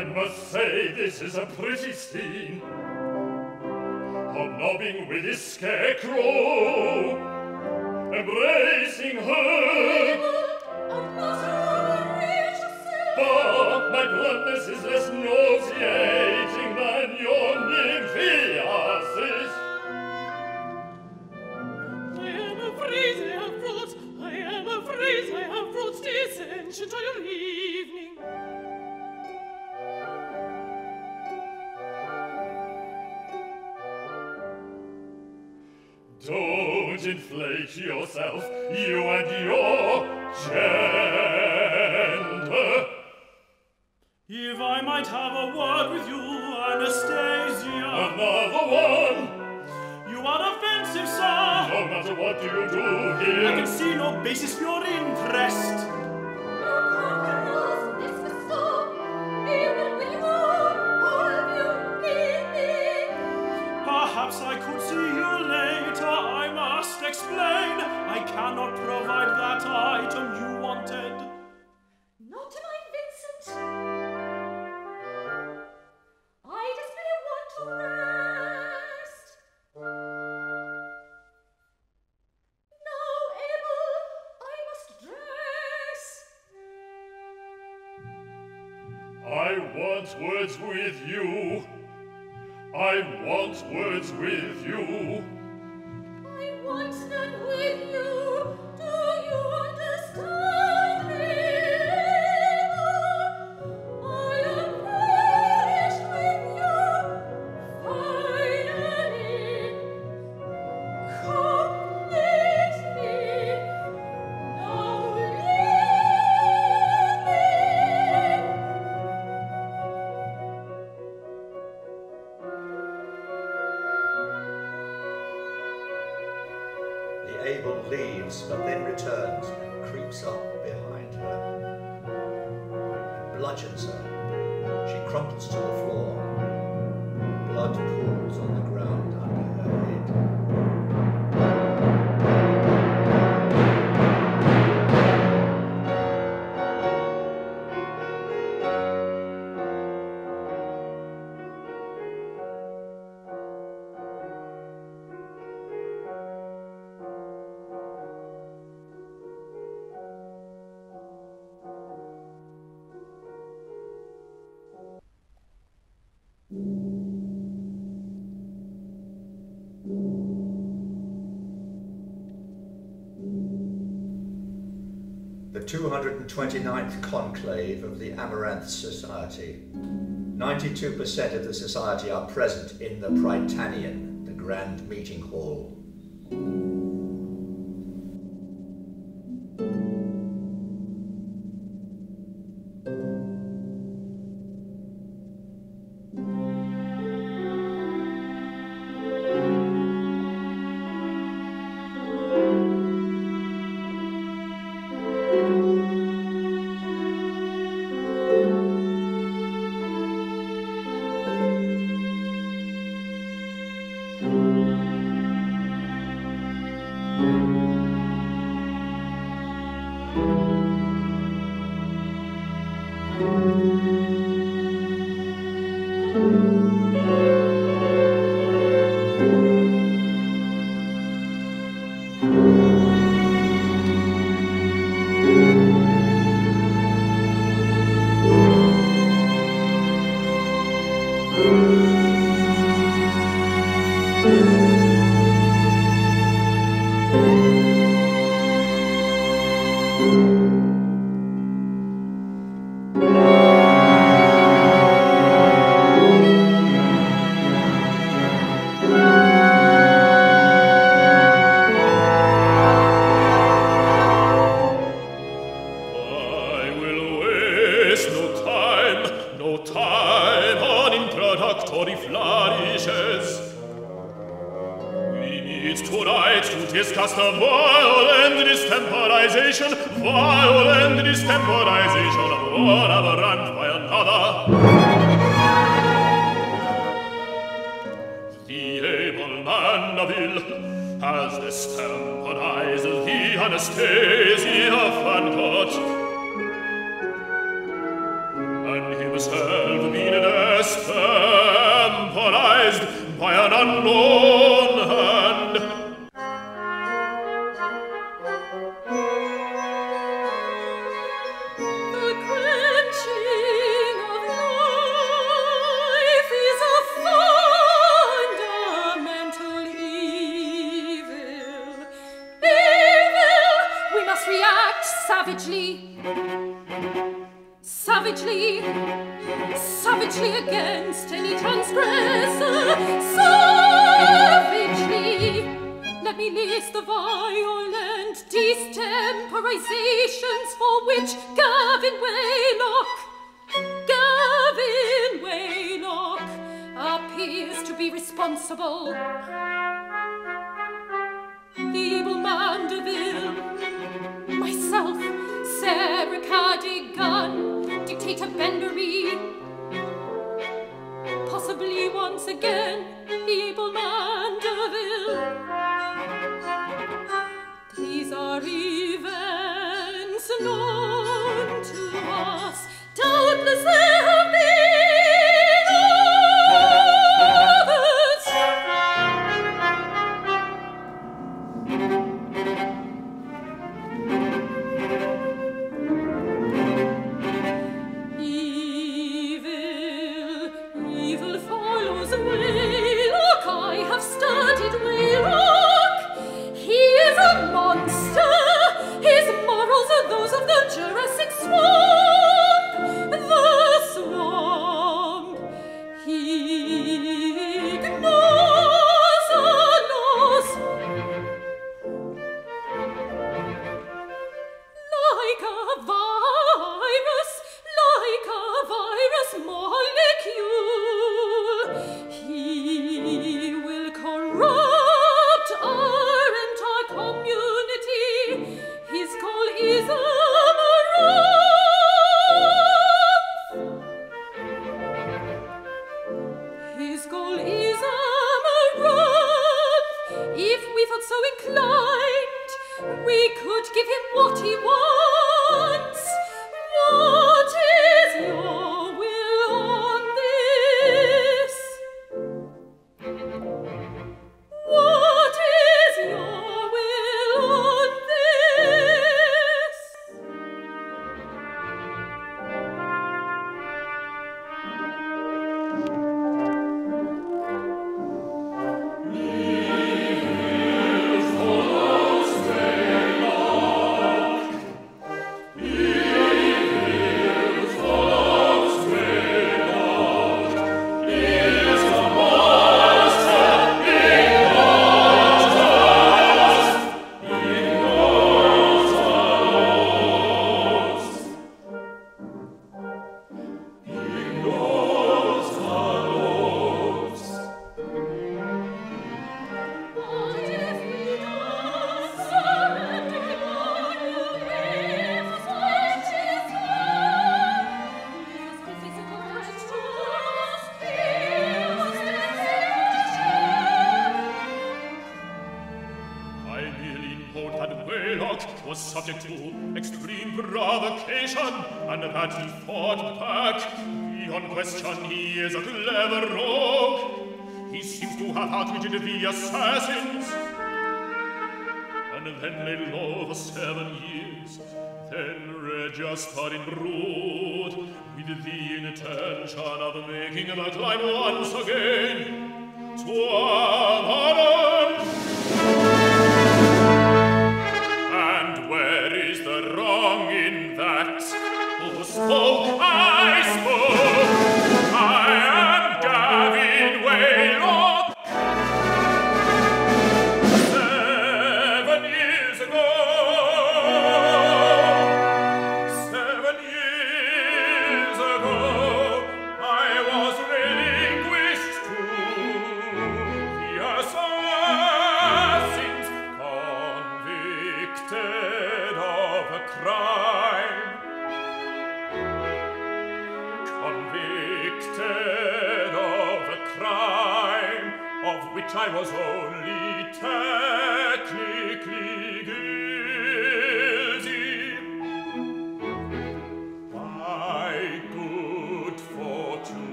I must say this is a pretty scene. Hobnobbing with his scarecrow, embracing her. But my bluntness is less nauseating than your Nymphiasis. I am afraid I have brought, I am afraid I have brought this ancient irony. inflate yourself, you and your gender. If I might have a word with you, Anastasia. Another one! You are offensive, sir! No matter what you do here. I can see no basis for your interest. Not tonight, Vincent. I just may want to rest. Now, Abel, I must dress. I want words with you. I want words with you. 229th conclave of the Amaranth Society. 92% of the society are present in the Prytanian, the grand meeting hall. end is temporization, while end is temporization, one overrun by another. The able man of ill has destemporized the anastasia van God. And himself being destemporized by an unknown is the violent destemporizations for which Gavin Waylock, Gavin Waylock, appears to be responsible. The Abel Mandeville, myself, Sarah Cardigan, Dictator Benbury, possibly once again, the Abel Mandeville. Doubtless they have been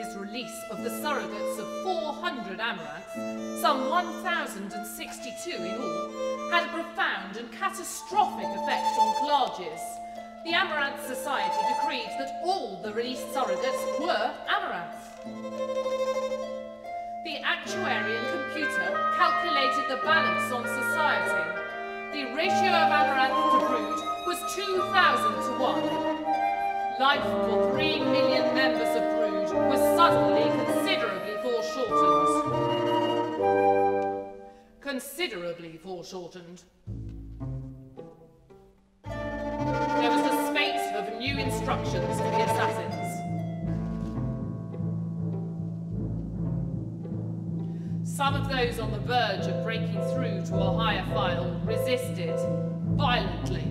his release of the surrogates of 400 amaranths, some 1,062 in all, had a profound and catastrophic effect on Clarges. The Amaranth Society decreed that all the released surrogates were amaranth. The actuarian computer calculated the balance on society. The ratio of amaranth to brood was 2,000 to 1. Life for 3 million members of was suddenly considerably foreshortened. Considerably foreshortened. There was a spate of new instructions for the assassins. Some of those on the verge of breaking through to a higher phyle resisted violently.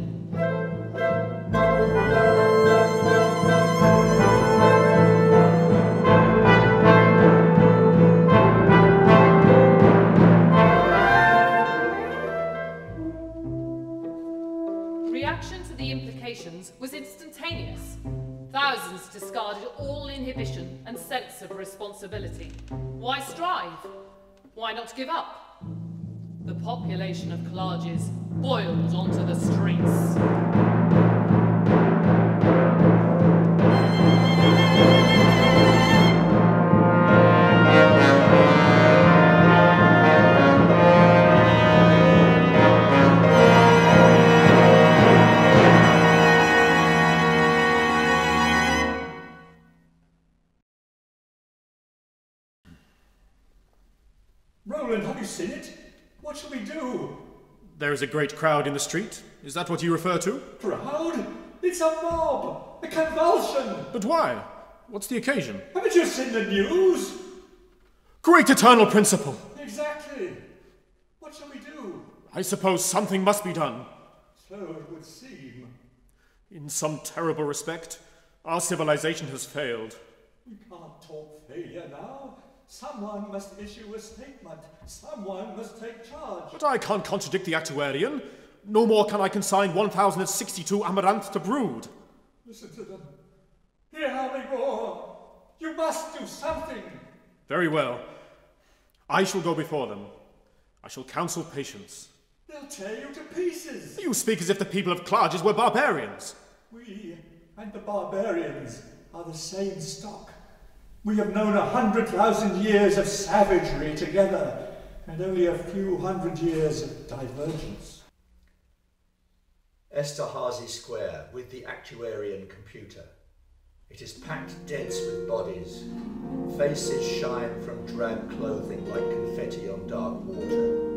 Thousands discarded all inhibition and sense of responsibility. Why strive? Why not give up? The population of Clarges boiled onto the streets. Roland, have you seen it? What shall we do? There is a great crowd in the street. Is that what you refer to? Crowd? It's a mob! A convulsion! But why? What's the occasion? Haven't you seen the news? Great eternal principle! Exactly. What shall we do? I suppose something must be done. So it would seem. In some terrible respect, our civilization has failed. We can't talk failure now. Someone must issue a statement. Someone must take charge. But I can't contradict the actuarian. No more can I consign 1062 amaranth to brood. Listen to them. Hear how they roar. You must do something. Very well. I shall go before them. I shall counsel patience. They'll tear you to pieces. You speak as if the people of Clarges were barbarians. We and the barbarians are the same stock. We have known a hundred thousand years of savagery together, and only a few hundred years of divergence. Esterhazy Square with the actuarian computer. It is packed dense with bodies. Faces shine from drab clothing like confetti on dark water.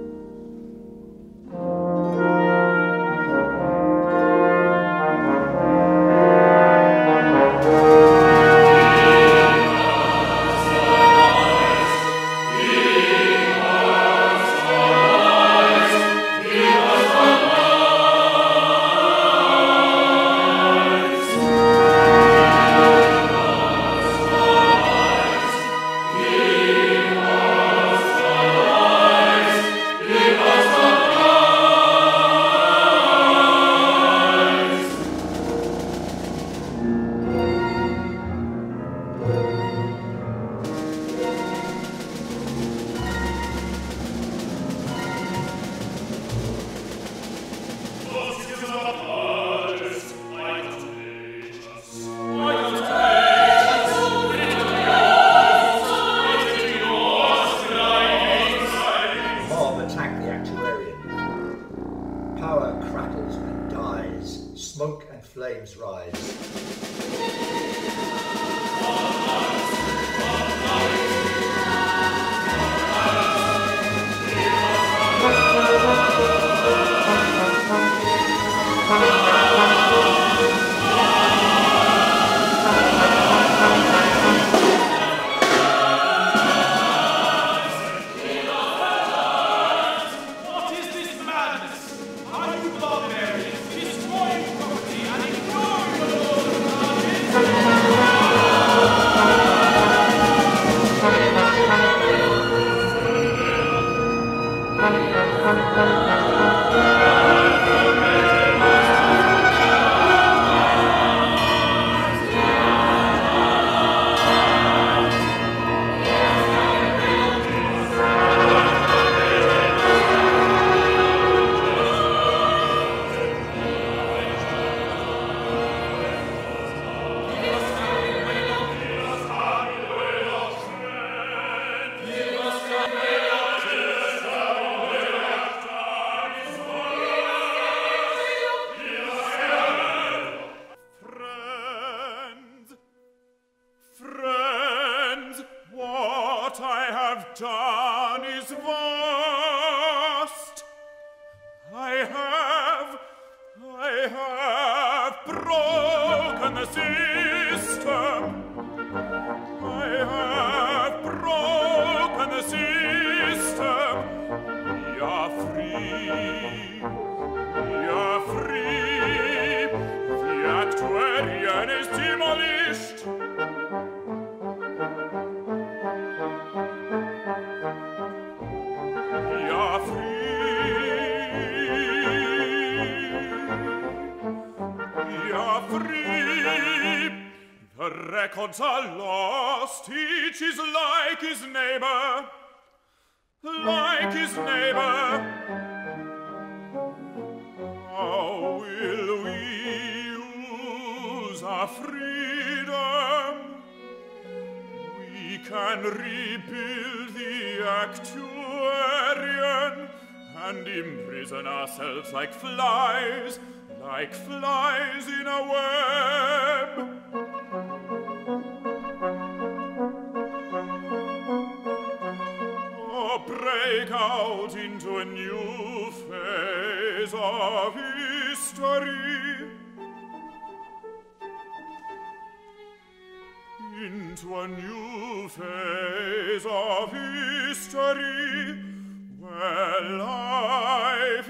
History. Into a new phase of history where life